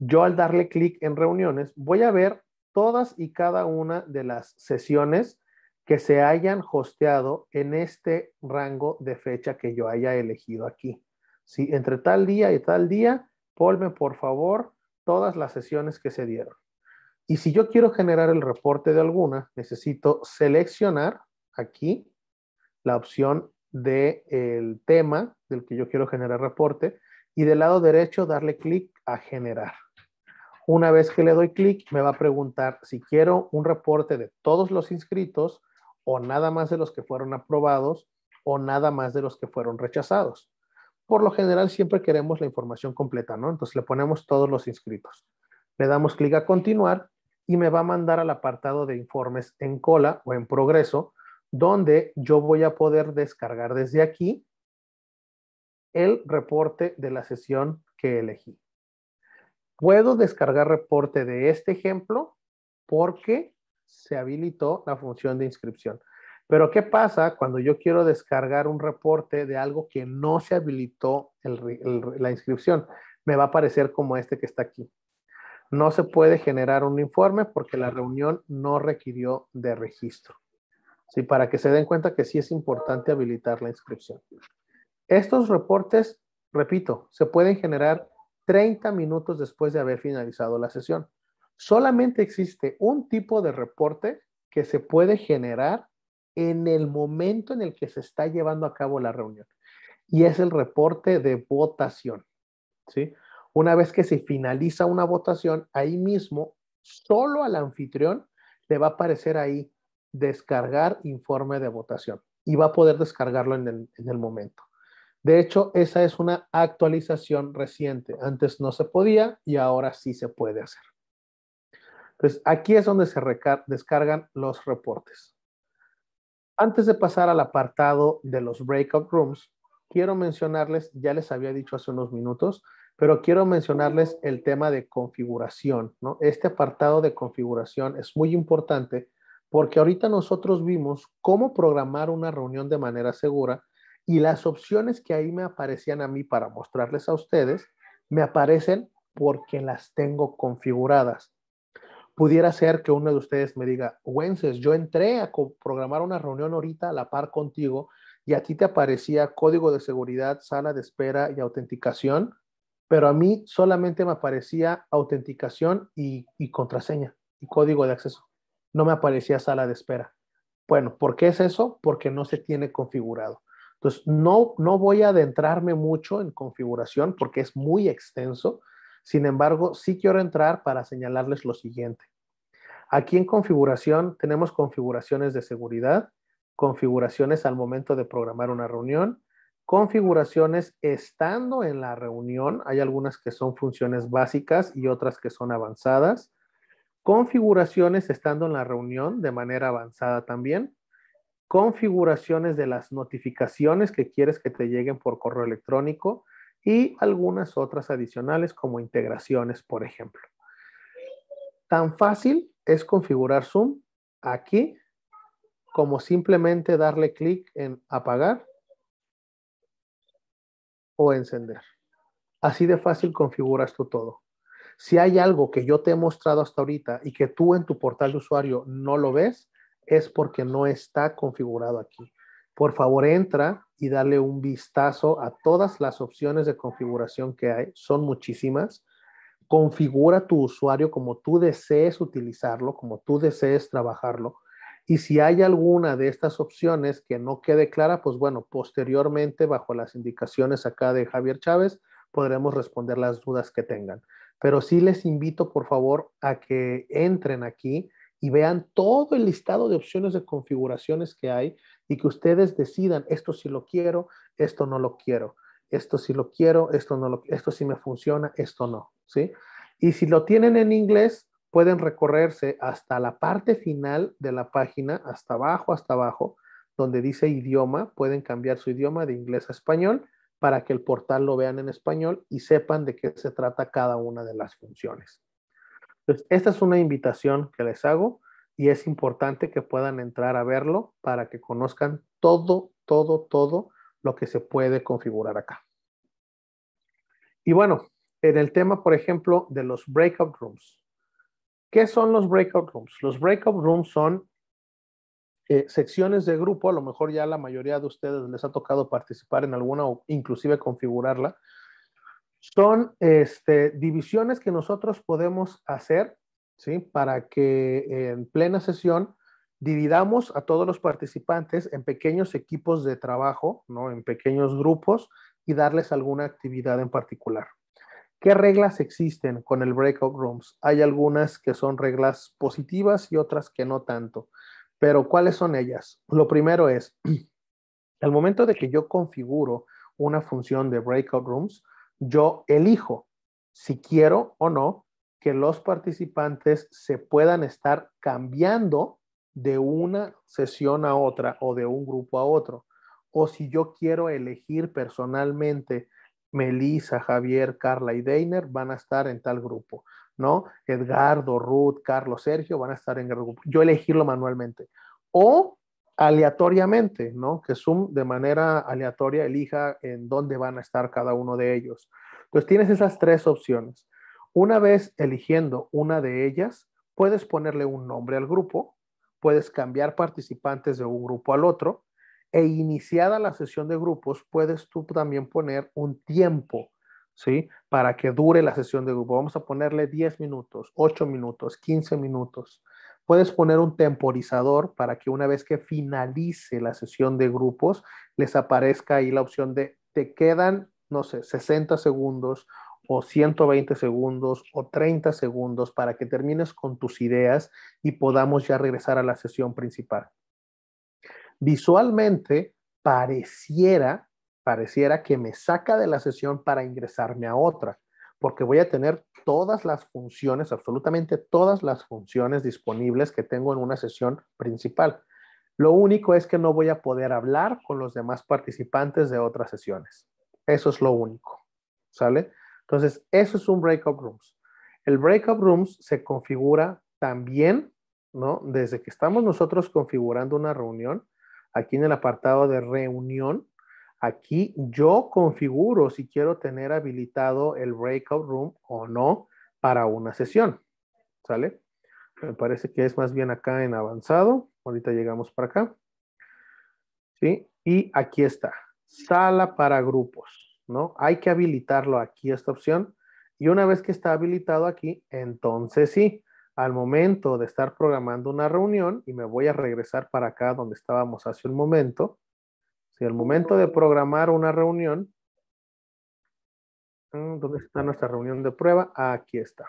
[SPEAKER 3] yo al darle clic en reuniones, voy a ver todas y cada una de las sesiones que se hayan hosteado en este rango de fecha que yo haya elegido aquí. Si entre tal día y tal día, ponme por favor todas las sesiones que se dieron. Y si yo quiero generar el reporte de alguna, necesito seleccionar aquí la opción del el tema del que yo quiero generar reporte y del lado derecho darle clic a generar. Una vez que le doy clic, me va a preguntar si quiero un reporte de todos los inscritos o nada más de los que fueron aprobados o nada más de los que fueron rechazados. Por lo general siempre queremos la información completa, ¿no? Entonces le ponemos todos los inscritos. Le damos clic a continuar y me va a mandar al apartado de informes en cola o en progreso, donde yo voy a poder descargar desde aquí el reporte de la sesión que elegí. Puedo descargar reporte de este ejemplo porque se habilitó la función de inscripción. Pero ¿qué pasa cuando yo quiero descargar un reporte de algo que no se habilitó la inscripción? Me va a aparecer como este que está aquí. No se puede generar un informe porque la reunión no requirió de registro. Sí, para que se den cuenta que sí es importante habilitar la inscripción. Estos reportes, repito, se pueden generar 30 minutos después de haber finalizado la sesión. Solamente existe un tipo de reporte que se puede generar en el momento en el que se está llevando a cabo la reunión. Y es el reporte de votación. ¿sí? Una vez que se finaliza una votación, ahí mismo, solo al anfitrión le va a aparecer ahí descargar informe de votación y va a poder descargarlo en el, en el momento. De hecho, esa es una actualización reciente. Antes no se podía y ahora sí se puede hacer. Entonces, aquí es donde se descargan los reportes. Antes de pasar al apartado de los breakout rooms, quiero mencionarles, ya les había dicho hace unos minutos, pero quiero mencionarles el tema de configuración. Este apartado de configuración es muy importante porque ahorita nosotros vimos cómo programar una reunión de manera segura y las opciones que ahí me aparecían a mí para mostrarles a ustedes, me aparecen porque las tengo configuradas pudiera ser que uno de ustedes me diga, Wences, yo entré a programar una reunión ahorita a la par contigo y a ti te aparecía código de seguridad, sala de espera y autenticación, pero a mí solamente me aparecía autenticación y, y contraseña y código de acceso. No me aparecía sala de espera. Bueno, ¿por qué es eso? Porque no se tiene configurado. Entonces, no, no voy a adentrarme mucho en configuración porque es muy extenso. Sin embargo, sí quiero entrar para señalarles lo siguiente. Aquí en configuración tenemos configuraciones de seguridad, configuraciones al momento de programar una reunión, configuraciones estando en la reunión. Hay algunas que son funciones básicas y otras que son avanzadas. Configuraciones estando en la reunión de manera avanzada también. Configuraciones de las notificaciones que quieres que te lleguen por correo electrónico y algunas otras adicionales como integraciones, por ejemplo. Tan fácil es configurar Zoom aquí como simplemente darle clic en apagar o encender. Así de fácil configuras tú todo. Si hay algo que yo te he mostrado hasta ahorita y que tú en tu portal de usuario no lo ves, es porque no está configurado aquí. Por favor, entra y dale un vistazo a todas las opciones de configuración que hay. Son muchísimas. Configura tu usuario como tú desees utilizarlo, como tú desees trabajarlo. Y si hay alguna de estas opciones que no quede clara, pues bueno, posteriormente, bajo las indicaciones acá de Javier Chávez, podremos responder las dudas que tengan. Pero sí les invito, por favor, a que entren aquí y vean todo el listado de opciones de configuraciones que hay y que ustedes decidan, esto sí lo quiero, esto no lo quiero, esto sí lo quiero, esto no lo esto sí me funciona, esto no, ¿sí? Y si lo tienen en inglés, pueden recorrerse hasta la parte final de la página, hasta abajo, hasta abajo, donde dice idioma, pueden cambiar su idioma de inglés a español para que el portal lo vean en español y sepan de qué se trata cada una de las funciones. Entonces, esta es una invitación que les hago y es importante que puedan entrar a verlo para que conozcan todo, todo, todo lo que se puede configurar acá. Y bueno, en el tema, por ejemplo, de los breakout rooms. ¿Qué son los breakout rooms? Los breakout rooms son eh, secciones de grupo, a lo mejor ya la mayoría de ustedes les ha tocado participar en alguna o inclusive configurarla. Son este, divisiones que nosotros podemos hacer, ¿sí? Para que en plena sesión dividamos a todos los participantes en pequeños equipos de trabajo, ¿no? En pequeños grupos y darles alguna actividad en particular. ¿Qué reglas existen con el breakout rooms? Hay algunas que son reglas positivas y otras que no tanto. Pero ¿cuáles son ellas? Lo primero es, al momento de que yo configuro una función de breakout rooms, yo elijo si quiero o no que los participantes se puedan estar cambiando de una sesión a otra o de un grupo a otro. O si yo quiero elegir personalmente Melissa, Javier, Carla y Deiner van a estar en tal grupo, ¿no? Edgardo, Ruth, Carlos, Sergio van a estar en el grupo. Yo elegirlo manualmente. O aleatoriamente, ¿no? Que Zoom de manera aleatoria elija en dónde van a estar cada uno de ellos. Entonces tienes esas tres opciones. Una vez eligiendo una de ellas, puedes ponerle un nombre al grupo, puedes cambiar participantes de un grupo al otro e iniciada la sesión de grupos, puedes tú también poner un tiempo, ¿sí? Para que dure la sesión de grupo. Vamos a ponerle 10 minutos, 8 minutos, 15 minutos. Puedes poner un temporizador para que una vez que finalice la sesión de grupos, les aparezca ahí la opción de te quedan, no sé, 60 segundos o 120 segundos o 30 segundos para que termines con tus ideas y podamos ya regresar a la sesión principal visualmente pareciera, pareciera que me saca de la sesión para ingresarme a otra, porque voy a tener todas las funciones, absolutamente todas las funciones disponibles que tengo en una sesión principal. Lo único es que no voy a poder hablar con los demás participantes de otras sesiones. Eso es lo único. ¿Sale? Entonces, eso es un breakout rooms. El breakout rooms se configura también, ¿no? Desde que estamos nosotros configurando una reunión, aquí en el apartado de reunión, aquí yo configuro si quiero tener habilitado el breakout room o no para una sesión. ¿Sale? Me parece que es más bien acá en avanzado. Ahorita llegamos para acá. ¿Sí? Y aquí está, sala para grupos, ¿no? Hay que habilitarlo aquí, esta opción. Y una vez que está habilitado aquí, entonces sí, al momento de estar programando una reunión, y me voy a regresar para acá donde estábamos hace un momento, si al momento de programar una reunión, mm, ¿dónde está nuestra reunión de prueba? Aquí está.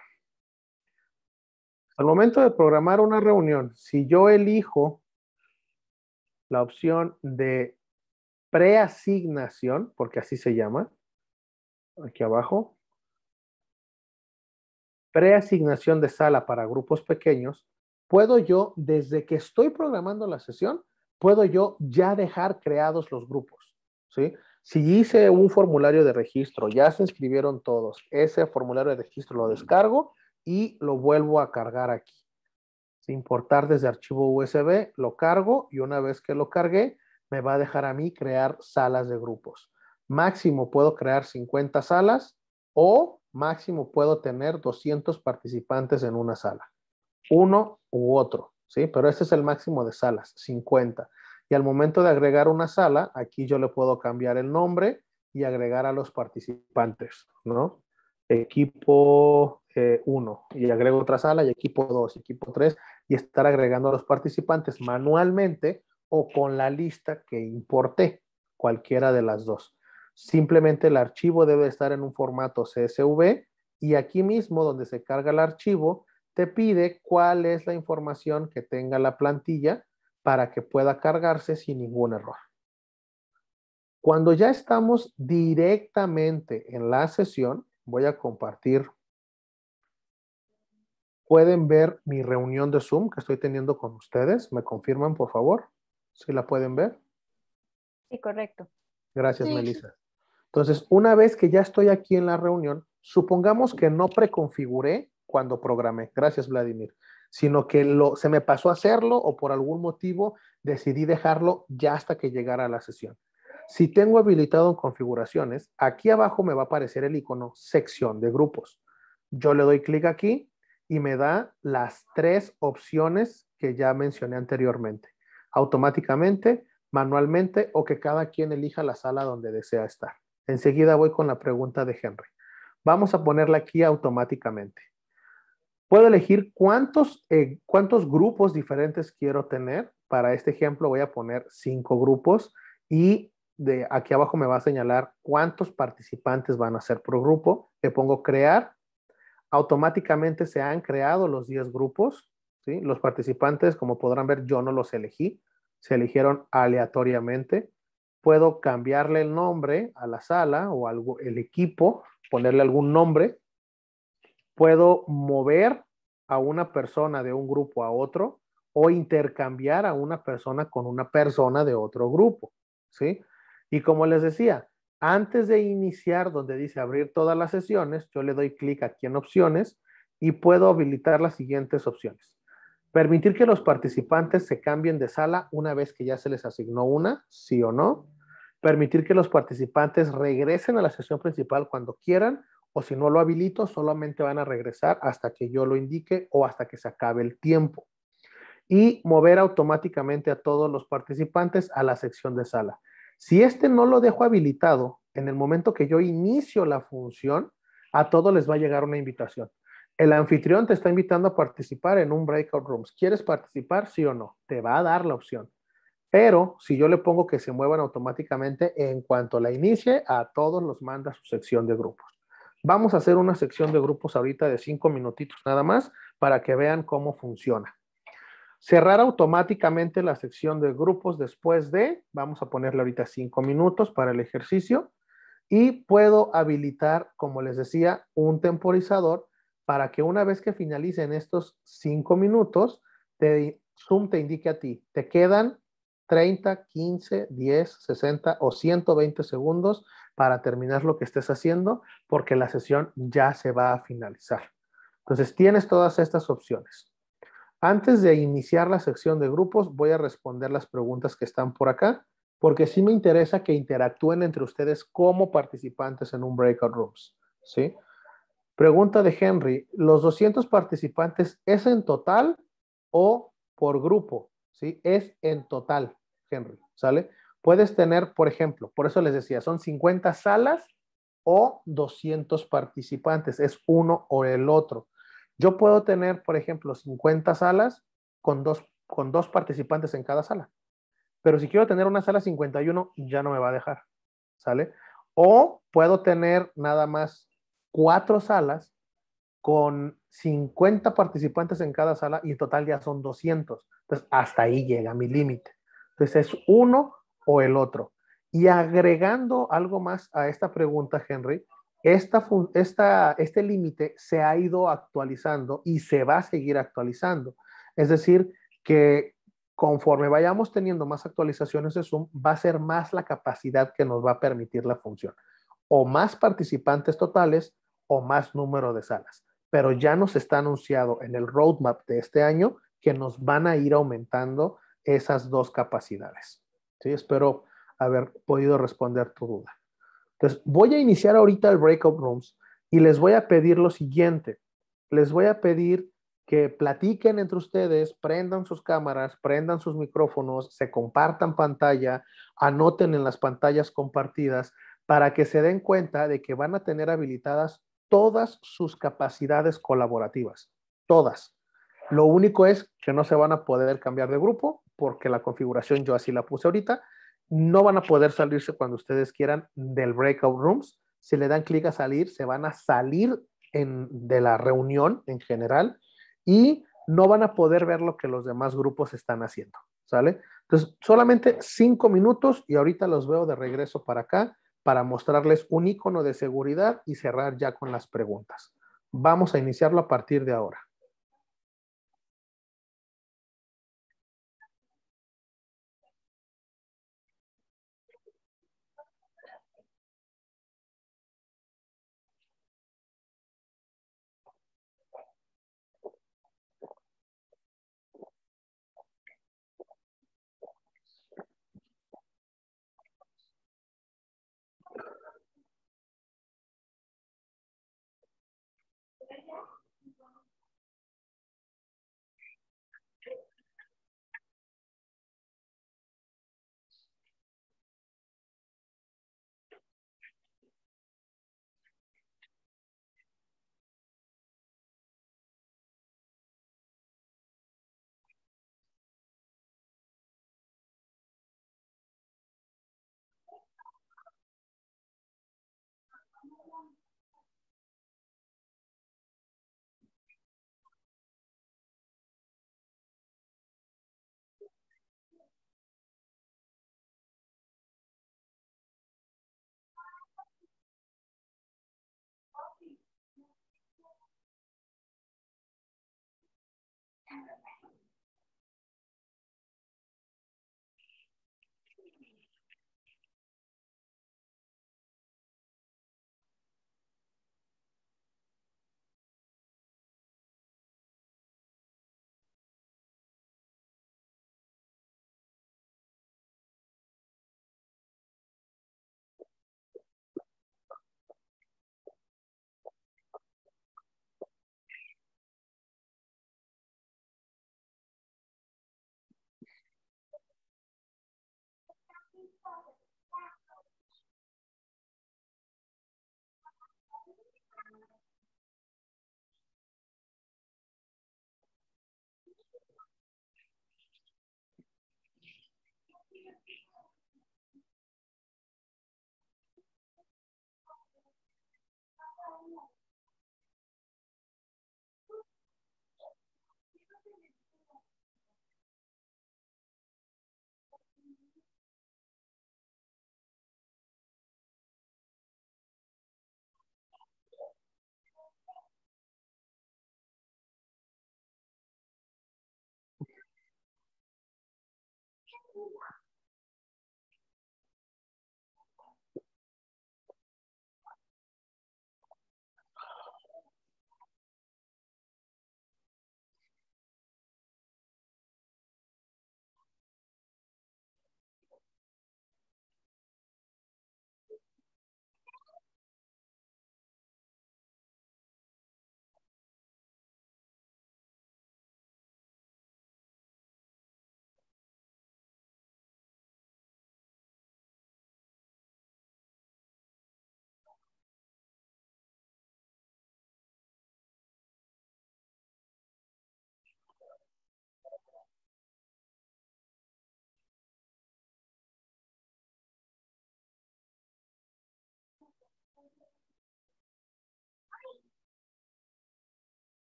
[SPEAKER 3] Al momento de programar una reunión, si yo elijo la opción de preasignación, porque así se llama, aquí abajo, preasignación de sala para grupos pequeños, puedo yo, desde que estoy programando la sesión, puedo yo ya dejar creados los grupos, ¿sí? Si hice un formulario de registro, ya se inscribieron todos, ese formulario de registro lo descargo y lo vuelvo a cargar aquí. Importar desde archivo USB, lo cargo y una vez que lo cargué, me va a dejar a mí crear salas de grupos. Máximo puedo crear 50 salas o máximo puedo tener 200 participantes en una sala. Uno u otro, ¿sí? Pero este es el máximo de salas, 50. Y al momento de agregar una sala, aquí yo le puedo cambiar el nombre y agregar a los participantes, ¿no? Equipo 1 y agrego otra sala y equipo 2, equipo 3 y estar agregando a los participantes manualmente o con la lista que importé, cualquiera de las dos. Simplemente el archivo debe estar en un formato CSV y aquí mismo donde se carga el archivo te pide cuál es la información que tenga la plantilla para que pueda cargarse sin ningún error. Cuando ya estamos directamente en la sesión, voy a compartir. Pueden ver mi reunión de Zoom que estoy teniendo con ustedes. ¿Me confirman, por favor? ¿Sí la pueden ver?
[SPEAKER 1] Sí, correcto.
[SPEAKER 3] Gracias, Melissa. Entonces, una vez que ya estoy aquí en la reunión, supongamos que no preconfiguré cuando programé. Gracias, Vladimir. Sino que lo, se me pasó a hacerlo o por algún motivo decidí dejarlo ya hasta que llegara a la sesión. Si tengo habilitado en configuraciones, aquí abajo me va a aparecer el icono sección de grupos. Yo le doy clic aquí y me da las tres opciones que ya mencioné anteriormente. Automáticamente, manualmente o que cada quien elija la sala donde desea estar. Enseguida voy con la pregunta de Henry. Vamos a ponerla aquí automáticamente. Puedo elegir cuántos, eh, cuántos grupos diferentes quiero tener. Para este ejemplo voy a poner cinco grupos y de aquí abajo me va a señalar cuántos participantes van a ser por grupo. Le pongo crear. Automáticamente se han creado los 10 grupos. ¿sí? Los participantes, como podrán ver, yo no los elegí. Se eligieron aleatoriamente puedo cambiarle el nombre a la sala o algo, el equipo, ponerle algún nombre. Puedo mover a una persona de un grupo a otro o intercambiar a una persona con una persona de otro grupo, ¿sí? Y como les decía, antes de iniciar donde dice abrir todas las sesiones, yo le doy clic aquí en opciones y puedo habilitar las siguientes opciones. Permitir que los participantes se cambien de sala una vez que ya se les asignó una, sí o no permitir que los participantes regresen a la sesión principal cuando quieran o si no lo habilito, solamente van a regresar hasta que yo lo indique o hasta que se acabe el tiempo. Y mover automáticamente a todos los participantes a la sección de sala. Si este no lo dejo habilitado, en el momento que yo inicio la función, a todos les va a llegar una invitación. El anfitrión te está invitando a participar en un breakout rooms. ¿Quieres participar, sí o no? Te va a dar la opción. Pero si yo le pongo que se muevan automáticamente, en cuanto la inicie, a todos los manda su sección de grupos. Vamos a hacer una sección de grupos ahorita de cinco minutitos nada más para que vean cómo funciona. Cerrar automáticamente la sección de grupos después de, vamos a ponerle ahorita cinco minutos para el ejercicio y puedo habilitar, como les decía, un temporizador para que una vez que finalicen estos cinco minutos, Zoom te indique a ti, te quedan 30, 15, 10, 60 o 120 segundos para terminar lo que estés haciendo porque la sesión ya se va a finalizar. Entonces tienes todas estas opciones. Antes de iniciar la sección de grupos, voy a responder las preguntas que están por acá porque sí me interesa que interactúen entre ustedes como participantes en un breakout rooms. ¿sí? Pregunta de Henry, ¿los 200 participantes es en total o por grupo? ¿sí? Es en total, Henry, ¿sale? Puedes tener, por ejemplo, por eso les decía, son 50 salas o 200 participantes, es uno o el otro. Yo puedo tener, por ejemplo, 50 salas con dos, con dos participantes en cada sala. Pero si quiero tener una sala 51, ya no me va a dejar. ¿Sale? O puedo tener nada más cuatro salas con 50 participantes en cada sala y en total ya son 200. Entonces, hasta ahí llega mi límite. Entonces, es uno o el otro. Y agregando algo más a esta pregunta, Henry, esta, esta, este límite se ha ido actualizando y se va a seguir actualizando. Es decir, que conforme vayamos teniendo más actualizaciones de Zoom, va a ser más la capacidad que nos va a permitir la función. O más participantes totales o más número de salas. Pero ya nos está anunciado en el roadmap de este año que nos van a ir aumentando esas dos capacidades. ¿Sí? Espero haber podido responder tu duda. Entonces, voy a iniciar ahorita el Breakout Rooms y les voy a pedir lo siguiente. Les voy a pedir que platiquen entre ustedes, prendan sus cámaras, prendan sus micrófonos, se compartan pantalla, anoten en las pantallas compartidas para que se den cuenta de que van a tener habilitadas todas sus capacidades colaborativas, todas. Lo único es que no se van a poder cambiar de grupo porque la configuración yo así la puse ahorita, no van a poder salirse cuando ustedes quieran del breakout rooms. Si le dan clic a salir, se van a salir de la reunión en general y no van a poder ver lo que los demás grupos están haciendo. ¿Sale? Entonces, solamente cinco minutos y ahorita los veo de regreso para acá para mostrarles un icono de seguridad y cerrar ya con las preguntas. Vamos a iniciarlo a partir de ahora.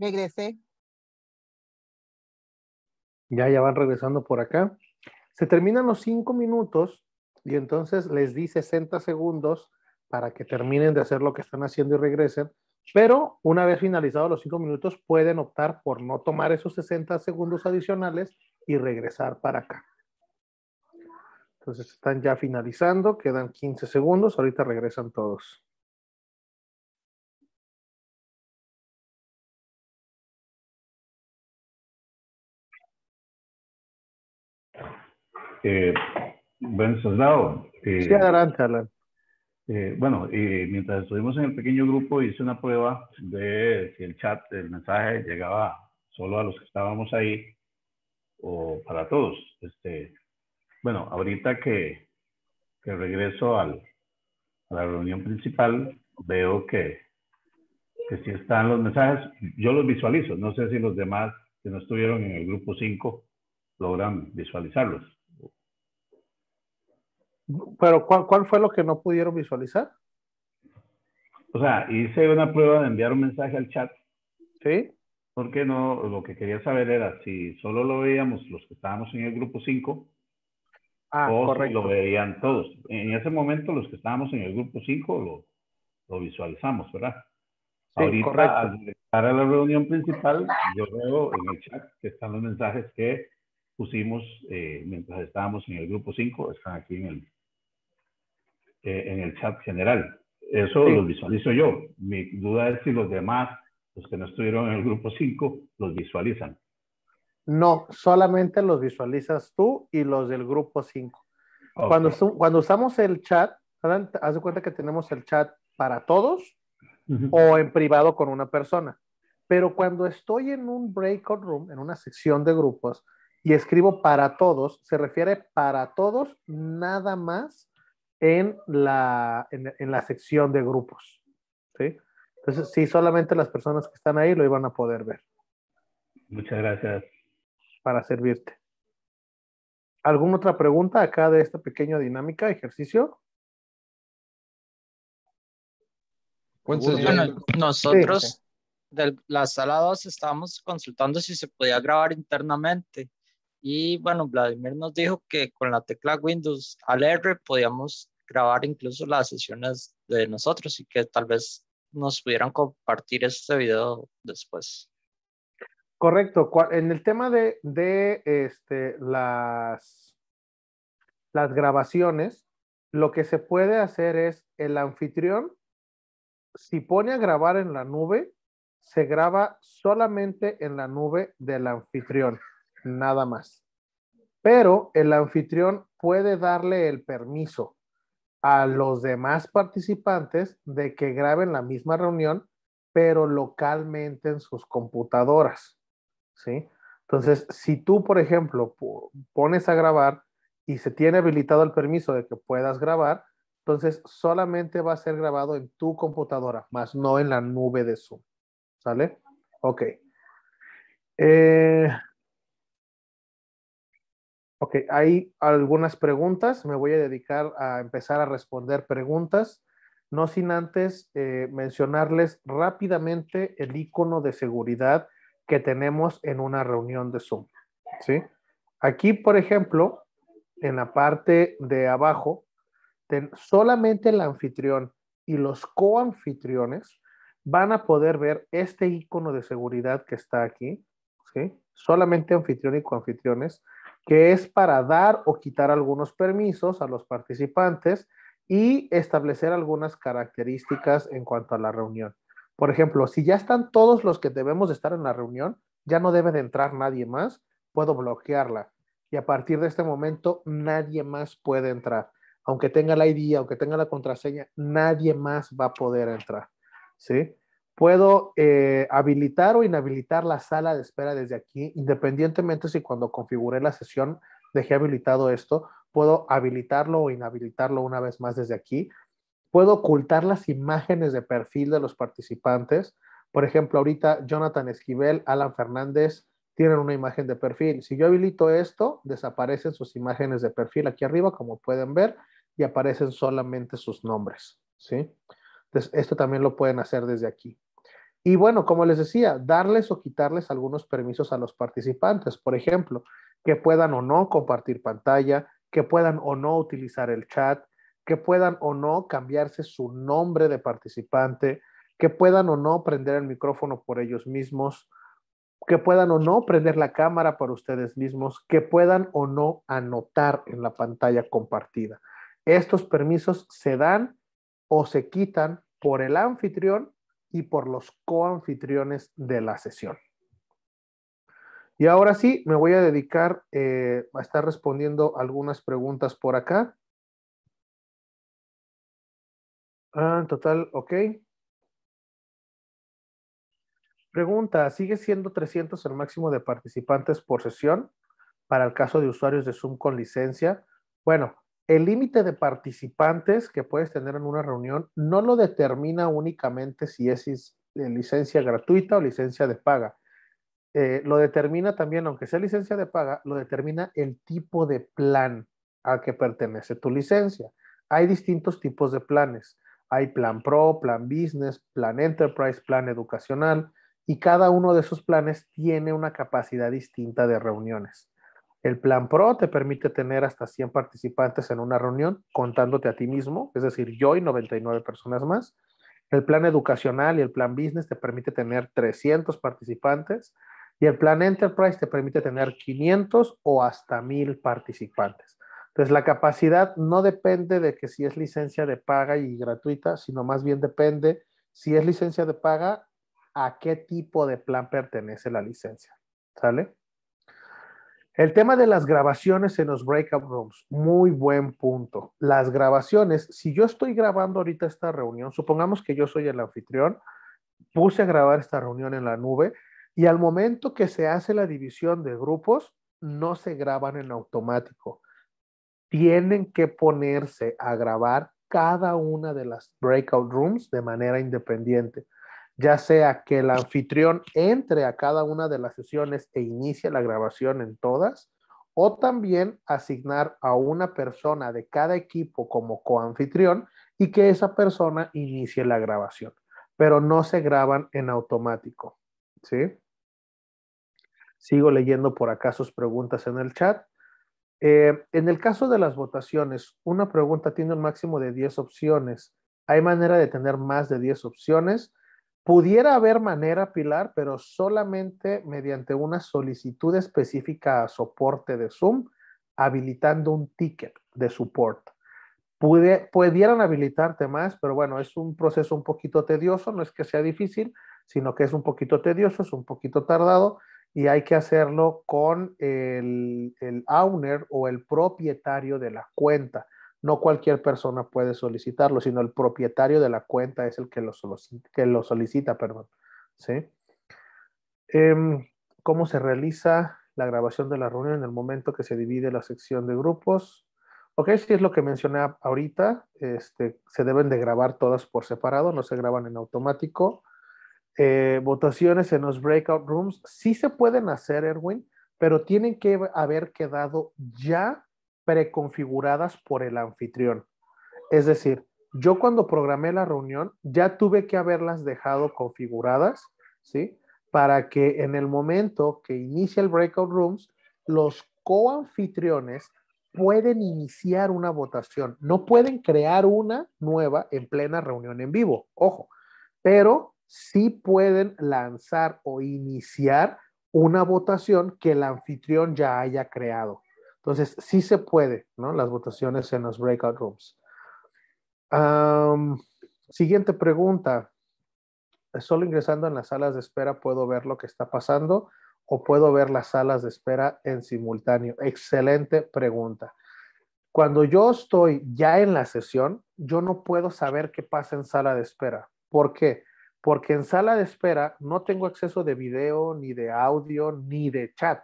[SPEAKER 4] Regresé.
[SPEAKER 3] Ya, ya van regresando por acá. Se terminan los cinco minutos y entonces les di 60 segundos para que terminen de hacer lo que están haciendo y regresen. Pero una vez finalizados los cinco minutos, pueden optar por no tomar esos 60 segundos adicionales y regresar para acá. Entonces están ya finalizando, quedan 15 segundos, ahorita regresan todos.
[SPEAKER 5] Eh, soldado. Eh,
[SPEAKER 3] sí, adelante.
[SPEAKER 5] Eh, bueno, mientras estuvimos en el pequeño grupo, hice una prueba de si el chat, el mensaje llegaba solo a los que estábamos ahí o para todos. Este, bueno, ahorita que, que regreso al, a la reunión principal, veo que, que si están los mensajes, yo los visualizo. No sé si los demás que no estuvieron en el grupo 5 logran visualizarlos.
[SPEAKER 3] Pero ¿cuál, ¿cuál fue lo que no pudieron visualizar?
[SPEAKER 5] O sea, hice una prueba de enviar un mensaje al chat.
[SPEAKER 3] Sí.
[SPEAKER 5] Porque no, lo que quería saber era si solo lo veíamos los que estábamos en el grupo 5
[SPEAKER 3] ah,
[SPEAKER 5] o
[SPEAKER 3] correcto.
[SPEAKER 5] lo veían todos. En ese momento los que estábamos en el grupo 5 lo, lo visualizamos, ¿verdad?
[SPEAKER 3] Sí,
[SPEAKER 5] Ahorita
[SPEAKER 3] correcto.
[SPEAKER 5] al llegar a la reunión principal, yo veo en el chat que están los mensajes que pusimos eh, mientras estábamos en el grupo 5, están aquí en el, eh, en el chat general. Eso
[SPEAKER 3] Sí.
[SPEAKER 5] lo visualizo yo. Mi duda es si los demás, los que no estuvieron en el grupo 5, los visualizan.
[SPEAKER 3] No, solamente los visualizas tú y los del grupo 5.
[SPEAKER 5] Ok.
[SPEAKER 3] Cuando, cuando usamos el chat, Alan, haz de cuenta que tenemos el chat para todos
[SPEAKER 5] Ujú.
[SPEAKER 3] o en privado con una persona. Pero cuando estoy en un breakout room, en una sección de grupos, y escribo para todos, se refiere para todos nada más en la, en, en la sección de grupos. ¿sí? Entonces, sí, solamente las personas que están ahí lo iban a poder ver
[SPEAKER 5] Muchas gracias.
[SPEAKER 3] para servirte. ¿Alguna otra pregunta acá de esta pequeña dinámica, ejercicio?
[SPEAKER 2] Sesión.
[SPEAKER 6] Bueno, nosotros de la sala 2 estábamos consultando si se podía grabar internamente. Y bueno, Vladimir nos dijo que con la tecla Windows al R podíamos grabar incluso las sesiones de nosotros y que tal vez nos pudieran compartir este video después.
[SPEAKER 3] Correcto. En el tema de, de, este, las, las grabaciones, lo que se puede hacer es el anfitrión, si pone a grabar en la nube, se graba solamente en la nube del anfitrión, nada más. Pero el anfitrión puede darle el permiso a los demás participantes de que graben la misma reunión, pero localmente en sus computadoras. ¿sí? Entonces, si tú, por ejemplo, po- pones a grabar y se tiene habilitado el permiso de que puedas grabar, entonces solamente va a ser grabado en tu computadora, más no en la nube de Zoom. ¿Sale? Ok. Eh, ok, hay algunas preguntas. Me voy a dedicar a empezar a responder preguntas, no sin antes eh, mencionarles rápidamente el icono de seguridad que tenemos en una reunión de Zoom. ¿sí? Aquí, por ejemplo, en la parte de abajo, solamente el anfitrión y los coanfitriones van a poder ver este icono de seguridad que está aquí, ¿sí? solamente anfitrión y coanfitriones, que es para dar o quitar algunos permisos a los participantes y establecer algunas características en cuanto a la reunión. Por ejemplo, si ya están todos los que debemos de estar en la reunión, ya no debe de entrar nadie más, puedo bloquearla. y a partir de este momento nadie más puede entrar. Aunque tenga la ID, aunque tenga la contraseña, nadie más va a poder entrar. ¿sí? Puedo eh, habilitar o inhabilitar la sala de espera desde aquí, independientemente si cuando configuré la sesión dejé habilitado esto, puedo habilitarlo o inhabilitarlo una vez más desde aquí. Puedo ocultar las imágenes de perfil de los participantes. Por ejemplo, ahorita Jonathan Esquivel, Alan Fernández tienen una imagen de perfil. Si yo habilito esto, desaparecen sus imágenes de perfil aquí arriba, como pueden ver, y aparecen solamente sus nombres. ¿sí? Entonces, esto también lo pueden hacer desde aquí. Y bueno, como les decía, darles o quitarles algunos permisos a los participantes. Por ejemplo, que puedan o no compartir pantalla, que puedan o no utilizar el chat, que puedan o no cambiarse su nombre de participante, que puedan o no prender el micrófono por ellos mismos, que puedan o no prender la cámara por ustedes mismos, que puedan o no anotar en la pantalla compartida. Estos permisos se dan o se quitan por el anfitrión y por los coanfitriones de la sesión. Y ahora sí, me voy a dedicar eh, a estar respondiendo algunas preguntas por acá. Ah, total, ok. Pregunta, ¿sigue siendo 300 el máximo de participantes por sesión para el caso de usuarios de Zoom con licencia? Bueno, el límite de participantes que puedes tener en una reunión no lo determina únicamente si es eh, licencia gratuita o licencia de paga. Eh, lo determina también, aunque sea licencia de paga, lo determina el tipo de plan al que pertenece tu licencia. Hay distintos tipos de planes. Hay plan pro, plan business, plan enterprise, plan educacional, y cada uno de esos planes tiene una capacidad distinta de reuniones. El plan PRO te permite tener hasta 100 participantes en una reunión, contándote a ti mismo, es decir, yo y 99 personas más. El plan educacional y el plan business te permite tener 300 participantes y el plan enterprise te permite tener 500 o hasta 1000 participantes. Entonces, la capacidad no depende de que si es licencia de paga y gratuita, sino más bien depende si es licencia de paga, a qué tipo de plan pertenece la licencia. ¿Sale? El tema de las grabaciones en los breakout rooms, muy buen punto. Las grabaciones, si yo estoy grabando ahorita esta reunión, supongamos que yo soy el anfitrión, puse a grabar esta reunión en la nube y al momento que se hace la división de grupos, no se graban en automático. Tienen que ponerse a grabar cada una de las breakout rooms de manera independiente ya sea que el anfitrión entre a cada una de las sesiones e inicie la grabación en todas, o también asignar a una persona de cada equipo como coanfitrión y que esa persona inicie la grabación, pero no se graban en automático. ¿Sí? Sigo leyendo por acá sus preguntas en el chat. Eh, en el caso de las votaciones, una pregunta tiene un máximo de 10 opciones. ¿Hay manera de tener más de 10 opciones? Pudiera haber manera, Pilar, pero solamente mediante una solicitud específica a soporte de Zoom, habilitando un ticket de support. pudieran habilitarte más, pero bueno, es un proceso un poquito tedioso, no es que sea difícil, sino que es un poquito tedioso, es un poquito tardado y hay que hacerlo con el, el owner o el propietario de la cuenta. No cualquier persona puede solicitarlo, sino el propietario de la cuenta es el que lo solicita, perdón. ¿sí? Em, ¿Cómo se realiza la grabación de la reunión en el momento que se divide la sección de grupos? Ok, sí es lo que mencioné ahorita. Este, se deben de grabar todas por separado, no se graban en automático. Eh, votaciones en los breakout rooms sí se pueden hacer, Erwin, pero tienen que haber quedado ya preconfiguradas por el anfitrión. Es decir, yo cuando programé la reunión ya tuve que haberlas dejado configuradas, ¿sí? Para que en el momento que inicie el breakout rooms, los coanfitriones pueden iniciar una votación. No pueden crear una nueva en plena reunión en vivo, ojo, pero sí pueden lanzar o iniciar una votación que el anfitrión ya haya creado. Entonces, sí se puede, ¿no? Las votaciones en los breakout rooms. siguiente pregunta. Solo ingresando en las salas de espera puedo ver lo que está pasando o puedo ver las salas de espera en simultáneo? Excelente pregunta. Cuando yo estoy ya en la sesión, yo no puedo saber qué pasa en sala de espera. ¿Por qué? Porque en sala de espera no tengo acceso de video, ni de audio, ni de chat.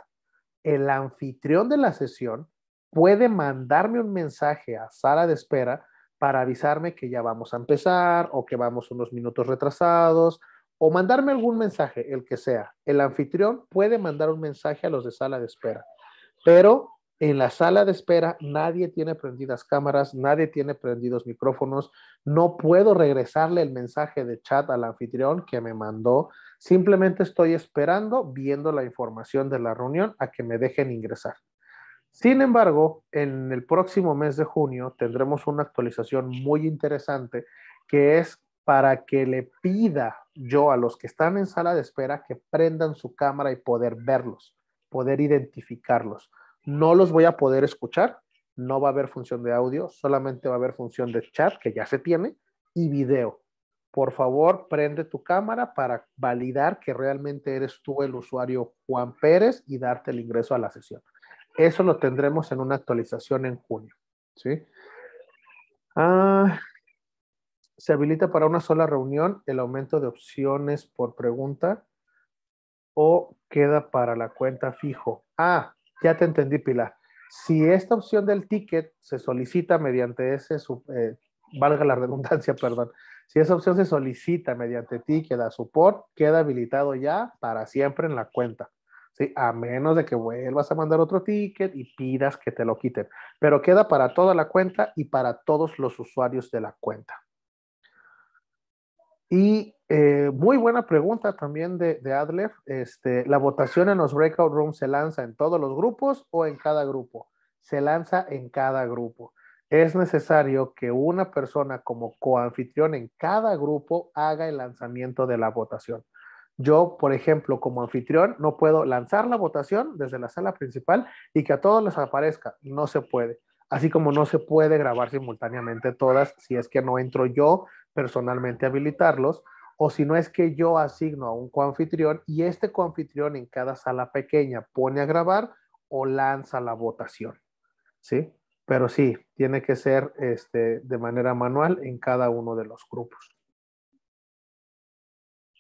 [SPEAKER 3] El anfitrión de la sesión puede mandarme un mensaje a sala de espera para avisarme que ya vamos a empezar o que vamos unos minutos retrasados o mandarme algún mensaje, el que sea. El anfitrión puede mandar un mensaje a los de sala de espera, pero en la sala de espera nadie tiene prendidas cámaras, nadie tiene prendidos micrófonos, no puedo regresarle el mensaje de chat al anfitrión que me mandó, simplemente estoy esperando, viendo la información de la reunión a que me dejen ingresar. Sin embargo, en el próximo mes de junio tendremos una actualización muy interesante que es para que le pida yo a los que están en sala de espera que prendan su cámara y poder verlos, poder identificarlos. No los voy a poder escuchar, no va a haber función de audio, solamente va a haber función de chat que ya se tiene y video. Por favor, prende tu cámara para validar que realmente eres tú el usuario Juan Pérez y darte el ingreso a la sesión. Eso lo tendremos en una actualización en junio. ¿sí? Ah, se habilita para una sola reunión el aumento de opciones por pregunta o queda para la cuenta fijo. Ah, ya te entendí, Pilar. Si esta opción del ticket se solicita mediante ese, eh, valga la redundancia, perdón, si esa opción se solicita mediante ticket a support, queda habilitado ya para siempre en la cuenta. ¿sí? A menos de que vuelvas a mandar otro ticket y pidas que te lo quiten. Pero queda para toda la cuenta y para todos los usuarios de la cuenta. Y eh, muy buena pregunta también de, Adler. Este, ¿La votación en los breakout rooms se lanza en todos los grupos o en cada grupo? Se lanza en cada grupo. Es necesario que una persona como coanfitrión en cada grupo haga el lanzamiento de la votación. Yo, por ejemplo, como anfitrión, no puedo lanzar la votación desde la sala principal y que a todos les aparezca. No se puede. Así como no se puede grabar simultáneamente todas si es que no entro yo personalmente a habilitarlos o si no es que yo asigno a un coanfitrión y este coanfitrión en cada sala pequeña pone a grabar o lanza la votación. ¿Sí? Pero sí, tiene que ser este, de manera manual en cada uno de los grupos.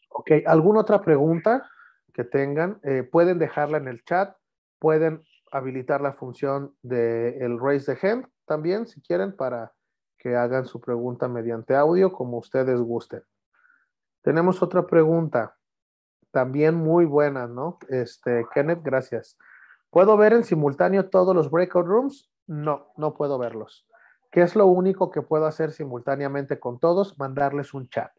[SPEAKER 3] Ok, ¿alguna otra pregunta que tengan? Eh, pueden dejarla en el chat, pueden habilitar la función de el raise the hand también, si quieren, para que hagan su pregunta mediante audio, como ustedes gusten. Tenemos otra pregunta, también muy buena, ¿no? Este, Kenneth, gracias. ¿Puedo ver en simultáneo todos los breakout rooms? No, no puedo verlos. ¿Qué es lo único que puedo hacer simultáneamente con todos? Mandarles un chat.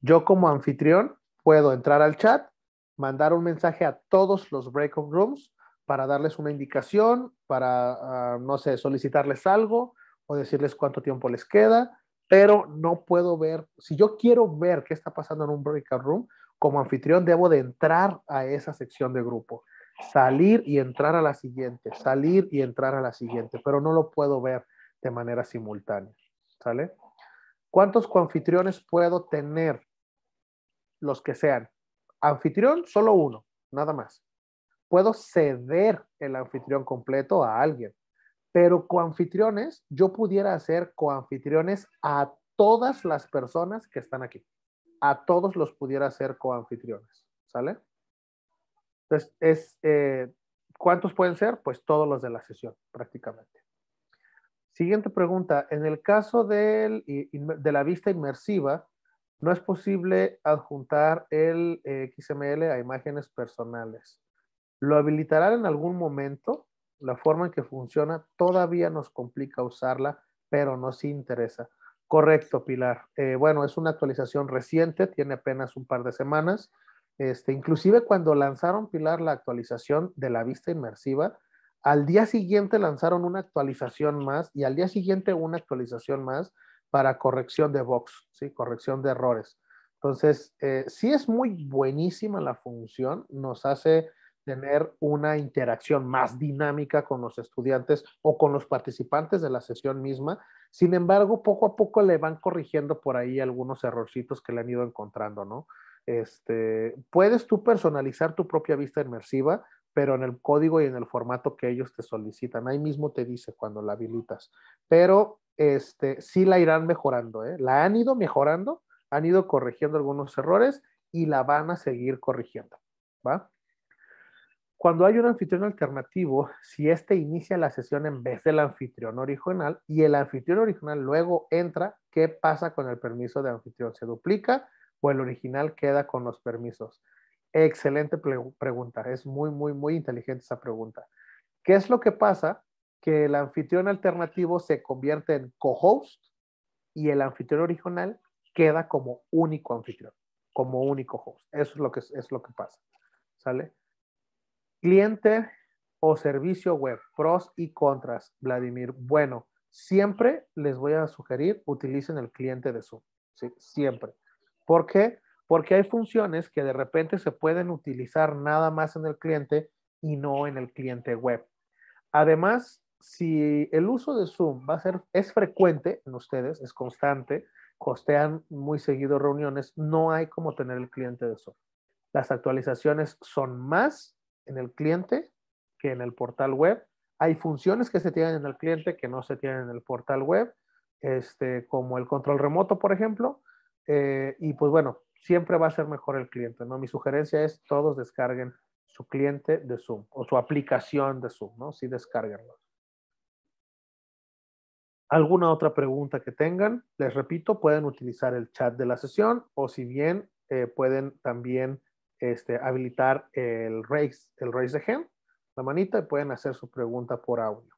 [SPEAKER 3] Yo como anfitrión puedo entrar al chat, mandar un mensaje a todos los breakout rooms para darles una indicación, para, ah, no sé, solicitarles algo o decirles cuánto tiempo les queda, pero no puedo ver, si yo quiero ver qué está pasando en un breakout room, como anfitrión debo de entrar a esa sección de grupo, salir y entrar a la siguiente, salir y entrar a la siguiente, pero no lo puedo ver de manera simultánea, ¿sale? ¿Cuántos coanfitriones puedo tener? los que sean. Anfitrión, solo uno, nada más. Puedo ceder el anfitrión completo a alguien, pero coanfitriones, yo pudiera hacer coanfitriones a todas las personas que están aquí. A todos los pudiera hacer coanfitriones, ¿sale? Entonces, es, eh, ¿cuántos pueden ser? Pues todos los de la sesión, prácticamente. Siguiente pregunta. En el caso de la vista inmersiva, no es posible adjuntar el eh, XML a imágenes personales. ¿Lo habilitarán en algún momento? La forma en que funciona todavía nos complica usarla, pero nos interesa. Correcto, Pilar. Eh, bueno, es una actualización reciente, tiene apenas un par de semanas. Este, inclusive cuando lanzaron, Pilar, la actualización de la vista inmersiva, al día siguiente lanzaron una actualización más y al día siguiente una actualización más para corrección de box, ¿sí? corrección de errores. Entonces, eh, sí es muy buenísima la función, nos hace tener una interacción más dinámica con los estudiantes o con los participantes de la sesión misma. Sin embargo, poco a poco le van corrigiendo por ahí algunos errorcitos que le han ido encontrando, ¿no? Este, puedes tú personalizar tu propia vista inmersiva, pero en el código y en el formato que ellos te solicitan. Ahí mismo te dice cuando la habilitas. Pero este, sí la irán mejorando. ¿eh? La han ido mejorando, han ido corrigiendo algunos errores y la van a seguir corrigiendo. ¿va? Cuando hay un anfitrión alternativo, si éste inicia la sesión en vez del anfitrión original y el anfitrión original luego entra, ¿qué pasa con el permiso de anfitrión? ¿Se duplica o el original queda con los permisos? Excelente pregunta. Es muy, muy, muy inteligente esa pregunta. ¿Qué es lo que pasa? Que el anfitrión alternativo se convierte en co-host y el anfitrión original queda como único anfitrión, como único host. Eso es lo que, es lo que pasa. ¿Sale? Cliente o servicio web, pros y contras, Vladimir. Bueno, siempre les voy a sugerir utilicen el cliente de Zoom. Siempre. ¿Por qué? Porque hay funciones que de repente se pueden utilizar nada más en el cliente y no en el cliente web. Además, si el uso de Zoom va a ser, es frecuente en ustedes, es constante, costean muy seguido reuniones, no hay como tener el cliente de Zoom. Las actualizaciones son más en el cliente que en el portal web. Hay funciones que se tienen en el cliente que no se tienen en el portal web, este, como el control remoto, por ejemplo. Eh, y pues bueno, siempre va a ser mejor el cliente, ¿no? Mi sugerencia es todos descarguen su cliente de Zoom o su aplicación de Zoom, ¿no? Sí, descarguenlo. ¿Alguna otra pregunta que tengan? Les repito, pueden utilizar el chat de la sesión o si bien eh, pueden también este, habilitar el raise, el raise the hand, la manita, y pueden hacer su pregunta por audio.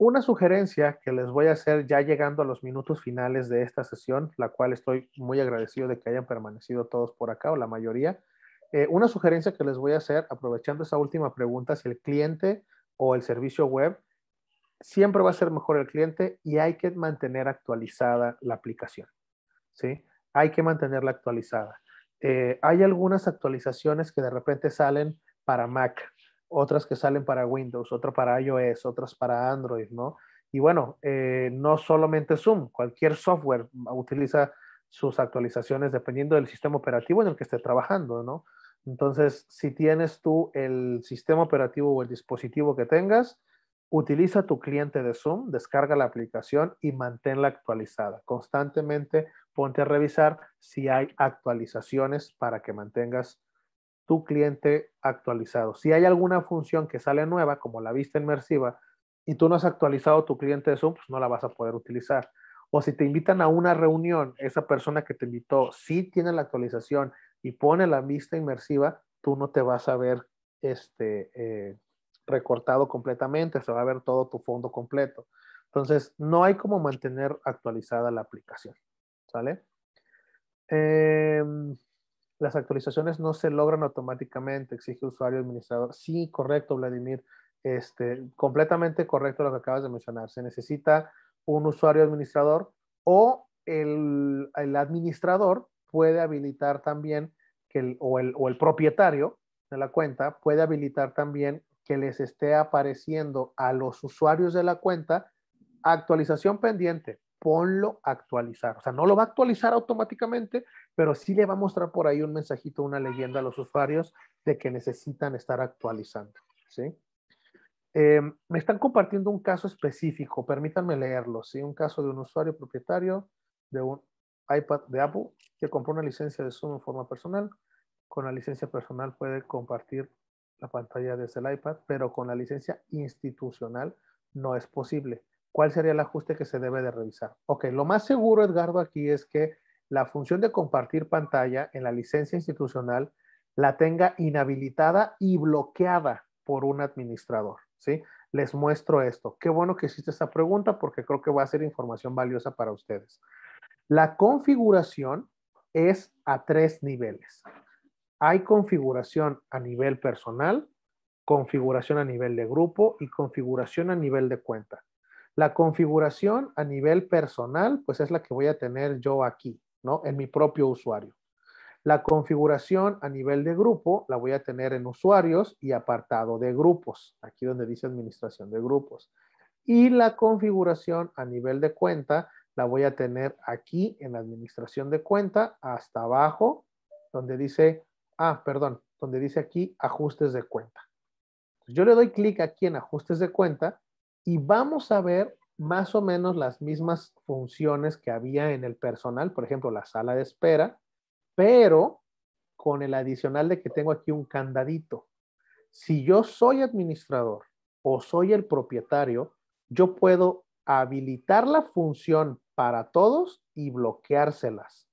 [SPEAKER 3] Una sugerencia que les voy a hacer ya llegando a los minutos finales de esta sesión, la cual estoy muy agradecido de que hayan permanecido todos por acá o la mayoría. Eh, una sugerencia que les voy a hacer, aprovechando esa última pregunta, si el cliente o el servicio web, siempre va a ser mejor el cliente y hay que mantener actualizada la aplicación. ¿Sí? hay que mantenerla actualizada. Eh, hay algunas actualizaciones que de repente salen para Mac, otras que salen para Windows, otras para iOS, otras para Android, ¿no? Y bueno, eh, no solamente Zoom, cualquier software utiliza sus actualizaciones dependiendo del sistema operativo en el que esté trabajando, ¿no? Entonces, si tienes tú el sistema operativo o el dispositivo que tengas, utiliza tu cliente de Zoom, descarga la aplicación y manténla actualizada. Constantemente ponte a revisar si hay actualizaciones para que mantengas tu cliente actualizado. Si hay alguna función que sale nueva, como la vista inmersiva, y tú no has actualizado tu cliente de Zoom, pues no la vas a poder utilizar. O si te invitan a una reunión, esa persona que te invitó sí tiene la actualización y pone la vista inmersiva, tú no te vas a ver este, eh, recortado completamente, se va a ver todo tu fondo completo. Entonces, no hay como mantener actualizada la aplicación. ¿Sale? Em, las actualizaciones no se logran automáticamente, exige usuario administrador. Sí, correcto, Vladimir. Este, completamente correcto lo que acabas de mencionar. Se necesita un usuario administrador o el, administrador puede habilitar también que o, el, o el propietario de la cuenta puede habilitar también que les esté apareciendo a los usuarios de la cuenta actualización pendiente ponlo a actualizar. O sea, no lo va a actualizar automáticamente, pero sí le va a mostrar por ahí un mensajito, una leyenda a los usuarios de que necesitan estar actualizando. ¿sí? Em, me están compartiendo un caso específico, permítanme leerlo. ¿sí? Un caso de un usuario propietario de un iPad de Apple que compró una licencia de Zoom en forma personal. Con la licencia personal puede compartir la pantalla desde el iPad, pero con la licencia institucional no es posible. ¿Cuál sería el ajuste que se debe de revisar? Ok, lo más seguro, Edgardo, aquí es que la función de compartir pantalla en la licencia institucional la tenga inhabilitada y bloqueada por un administrador, ¿sí? Les muestro esto. Qué bueno que hiciste esta pregunta porque creo que va a ser información valiosa para ustedes. La configuración es a tres niveles. Hay configuración a nivel personal, configuración a nivel de grupo y configuración a nivel de cuenta. La configuración a nivel personal, pues es la que voy a tener yo aquí, ¿no? En mi propio usuario. La configuración a nivel de grupo la voy a tener en usuarios y apartado de grupos, aquí donde dice administración de grupos. Y la configuración a nivel de cuenta la voy a tener aquí en administración de cuenta, hasta abajo, donde dice, ah, perdón, donde dice aquí ajustes de cuenta. Yo le doy clic aquí en ajustes de cuenta y vamos a ver más o menos las mismas funciones que había en el personal, por ejemplo, la sala de espera, pero con el adicional de que tengo aquí un candadito. Si yo soy administrador o soy el propietario, yo puedo habilitar la función para todos y bloqueárselas,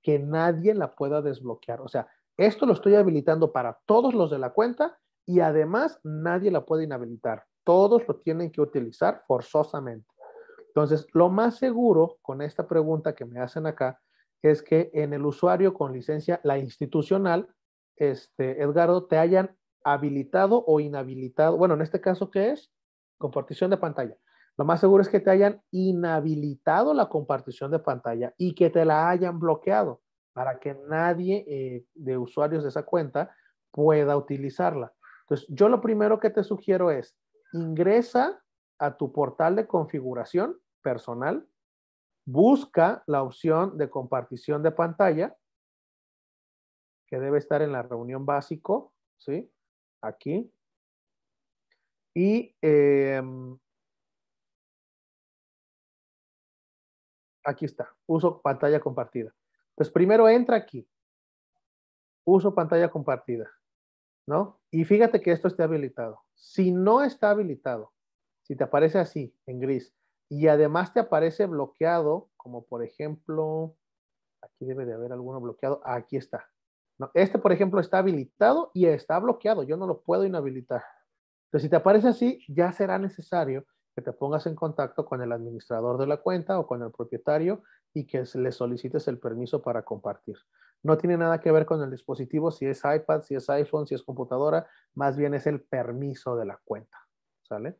[SPEAKER 3] que nadie la pueda desbloquear. O sea, esto lo estoy habilitando para todos los de la cuenta y además nadie la puede inhabilitar. Todos lo tienen que utilizar forzosamente. Entonces, lo más seguro con esta pregunta que me hacen acá es que en el usuario con licencia, la institucional, este, Edgardo, te hayan habilitado o inhabilitado. Bueno, en este caso, ¿qué es? Compartición de pantalla. Lo más seguro es que te hayan inhabilitado la compartición de pantalla y que te la hayan bloqueado para que nadie eh, de usuarios de esa cuenta pueda utilizarla. Entonces, yo lo primero que te sugiero es ingresa a tu portal de configuración personal, busca la opción de compartición de pantalla, que debe estar en la reunión básico, ¿sí? Aquí. Y em, aquí está, uso pantalla compartida. Entonces, primero entra aquí, uso pantalla compartida, ¿no? Y fíjate que esto esté habilitado. Si no está habilitado, si te aparece así, en gris, y además te aparece bloqueado, como por ejemplo, aquí debe de haber alguno bloqueado, aquí está. Este, por ejemplo, está habilitado y está bloqueado, yo no lo puedo inhabilitar. Entonces, si te aparece así, ya será necesario que te pongas en contacto con el administrador de la cuenta o con el propietario y que le solicites el permiso para compartir. No tiene nada que ver con el dispositivo, si es iPad, si es iPhone, si es computadora, más bien es el permiso de la cuenta. ¿Sale? Esa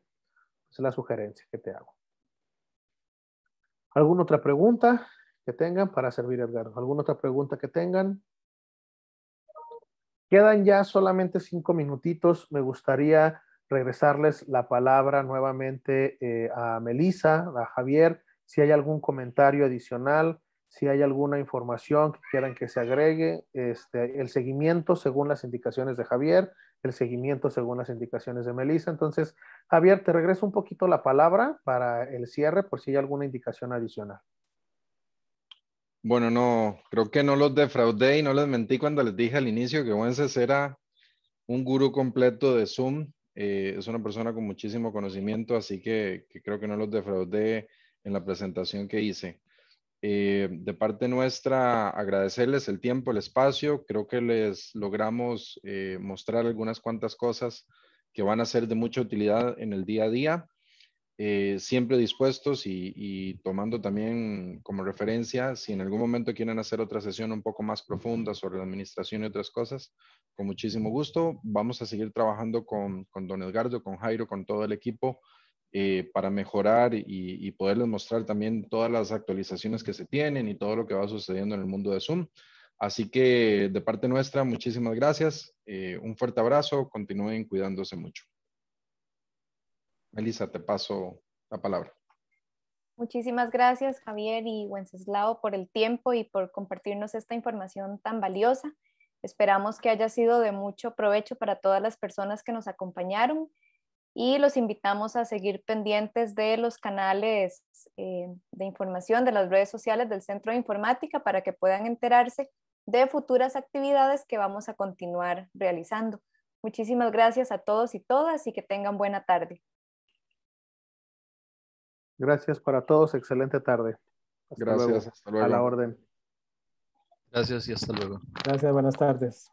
[SPEAKER 3] es la sugerencia que te hago. ¿Alguna otra pregunta que tengan para servir, Edgar? ¿Alguna otra pregunta que tengan? Quedan ya solamente cinco minutitos. Me gustaría regresarles la palabra nuevamente eh, a Melisa, a Javier, si hay algún comentario adicional, si hay alguna información que quieran que se agregue, este, el seguimiento según las indicaciones de Javier, el seguimiento según las indicaciones de Melisa. Entonces, Javier, te regreso un poquito la palabra para el cierre por si hay alguna indicación adicional.
[SPEAKER 2] Bueno, no, creo que no los defraudé y no les mentí cuando les dije al inicio que Wences era un gurú completo de Zoom eh, es una persona con muchísimo conocimiento, así que, creo que no los defraudé en la presentación que hice. Eh, de parte nuestra, agradecerles el tiempo, el espacio. Creo que les logramos eh, mostrar algunas cuantas cosas que van a ser de mucha utilidad en el día a día. Eh, siempre dispuestos y, tomando también como referencia, si en algún momento quieren hacer otra sesión un poco más profunda sobre la administración y otras cosas, con muchísimo gusto. Vamos a seguir trabajando con, con don Edgardo, con Jairo, con todo el equipo eh, para mejorar y, y, poderles mostrar también todas las actualizaciones que se tienen y todo lo que va sucediendo en el mundo de Zoom. Así que de parte nuestra, muchísimas gracias. Eh, un fuerte abrazo. Continúen cuidándose mucho. Elisa, te paso la palabra.
[SPEAKER 1] Muchísimas gracias, Javier y Wenceslao, por el tiempo y por compartirnos esta información tan valiosa. Esperamos que haya sido de mucho provecho para todas las personas que nos acompañaron y los invitamos a seguir pendientes de los canales eh, de información de las redes sociales del Centro de Informática para que puedan enterarse de futuras actividades que vamos a continuar realizando. Muchísimas gracias a todos y todas y que tengan buena tarde.
[SPEAKER 3] Gracias para todos. Excelente tarde.
[SPEAKER 2] Gracias. Hasta luego.
[SPEAKER 3] A la orden.
[SPEAKER 6] Gracias y hasta luego.
[SPEAKER 7] Gracias. Buenas tardes.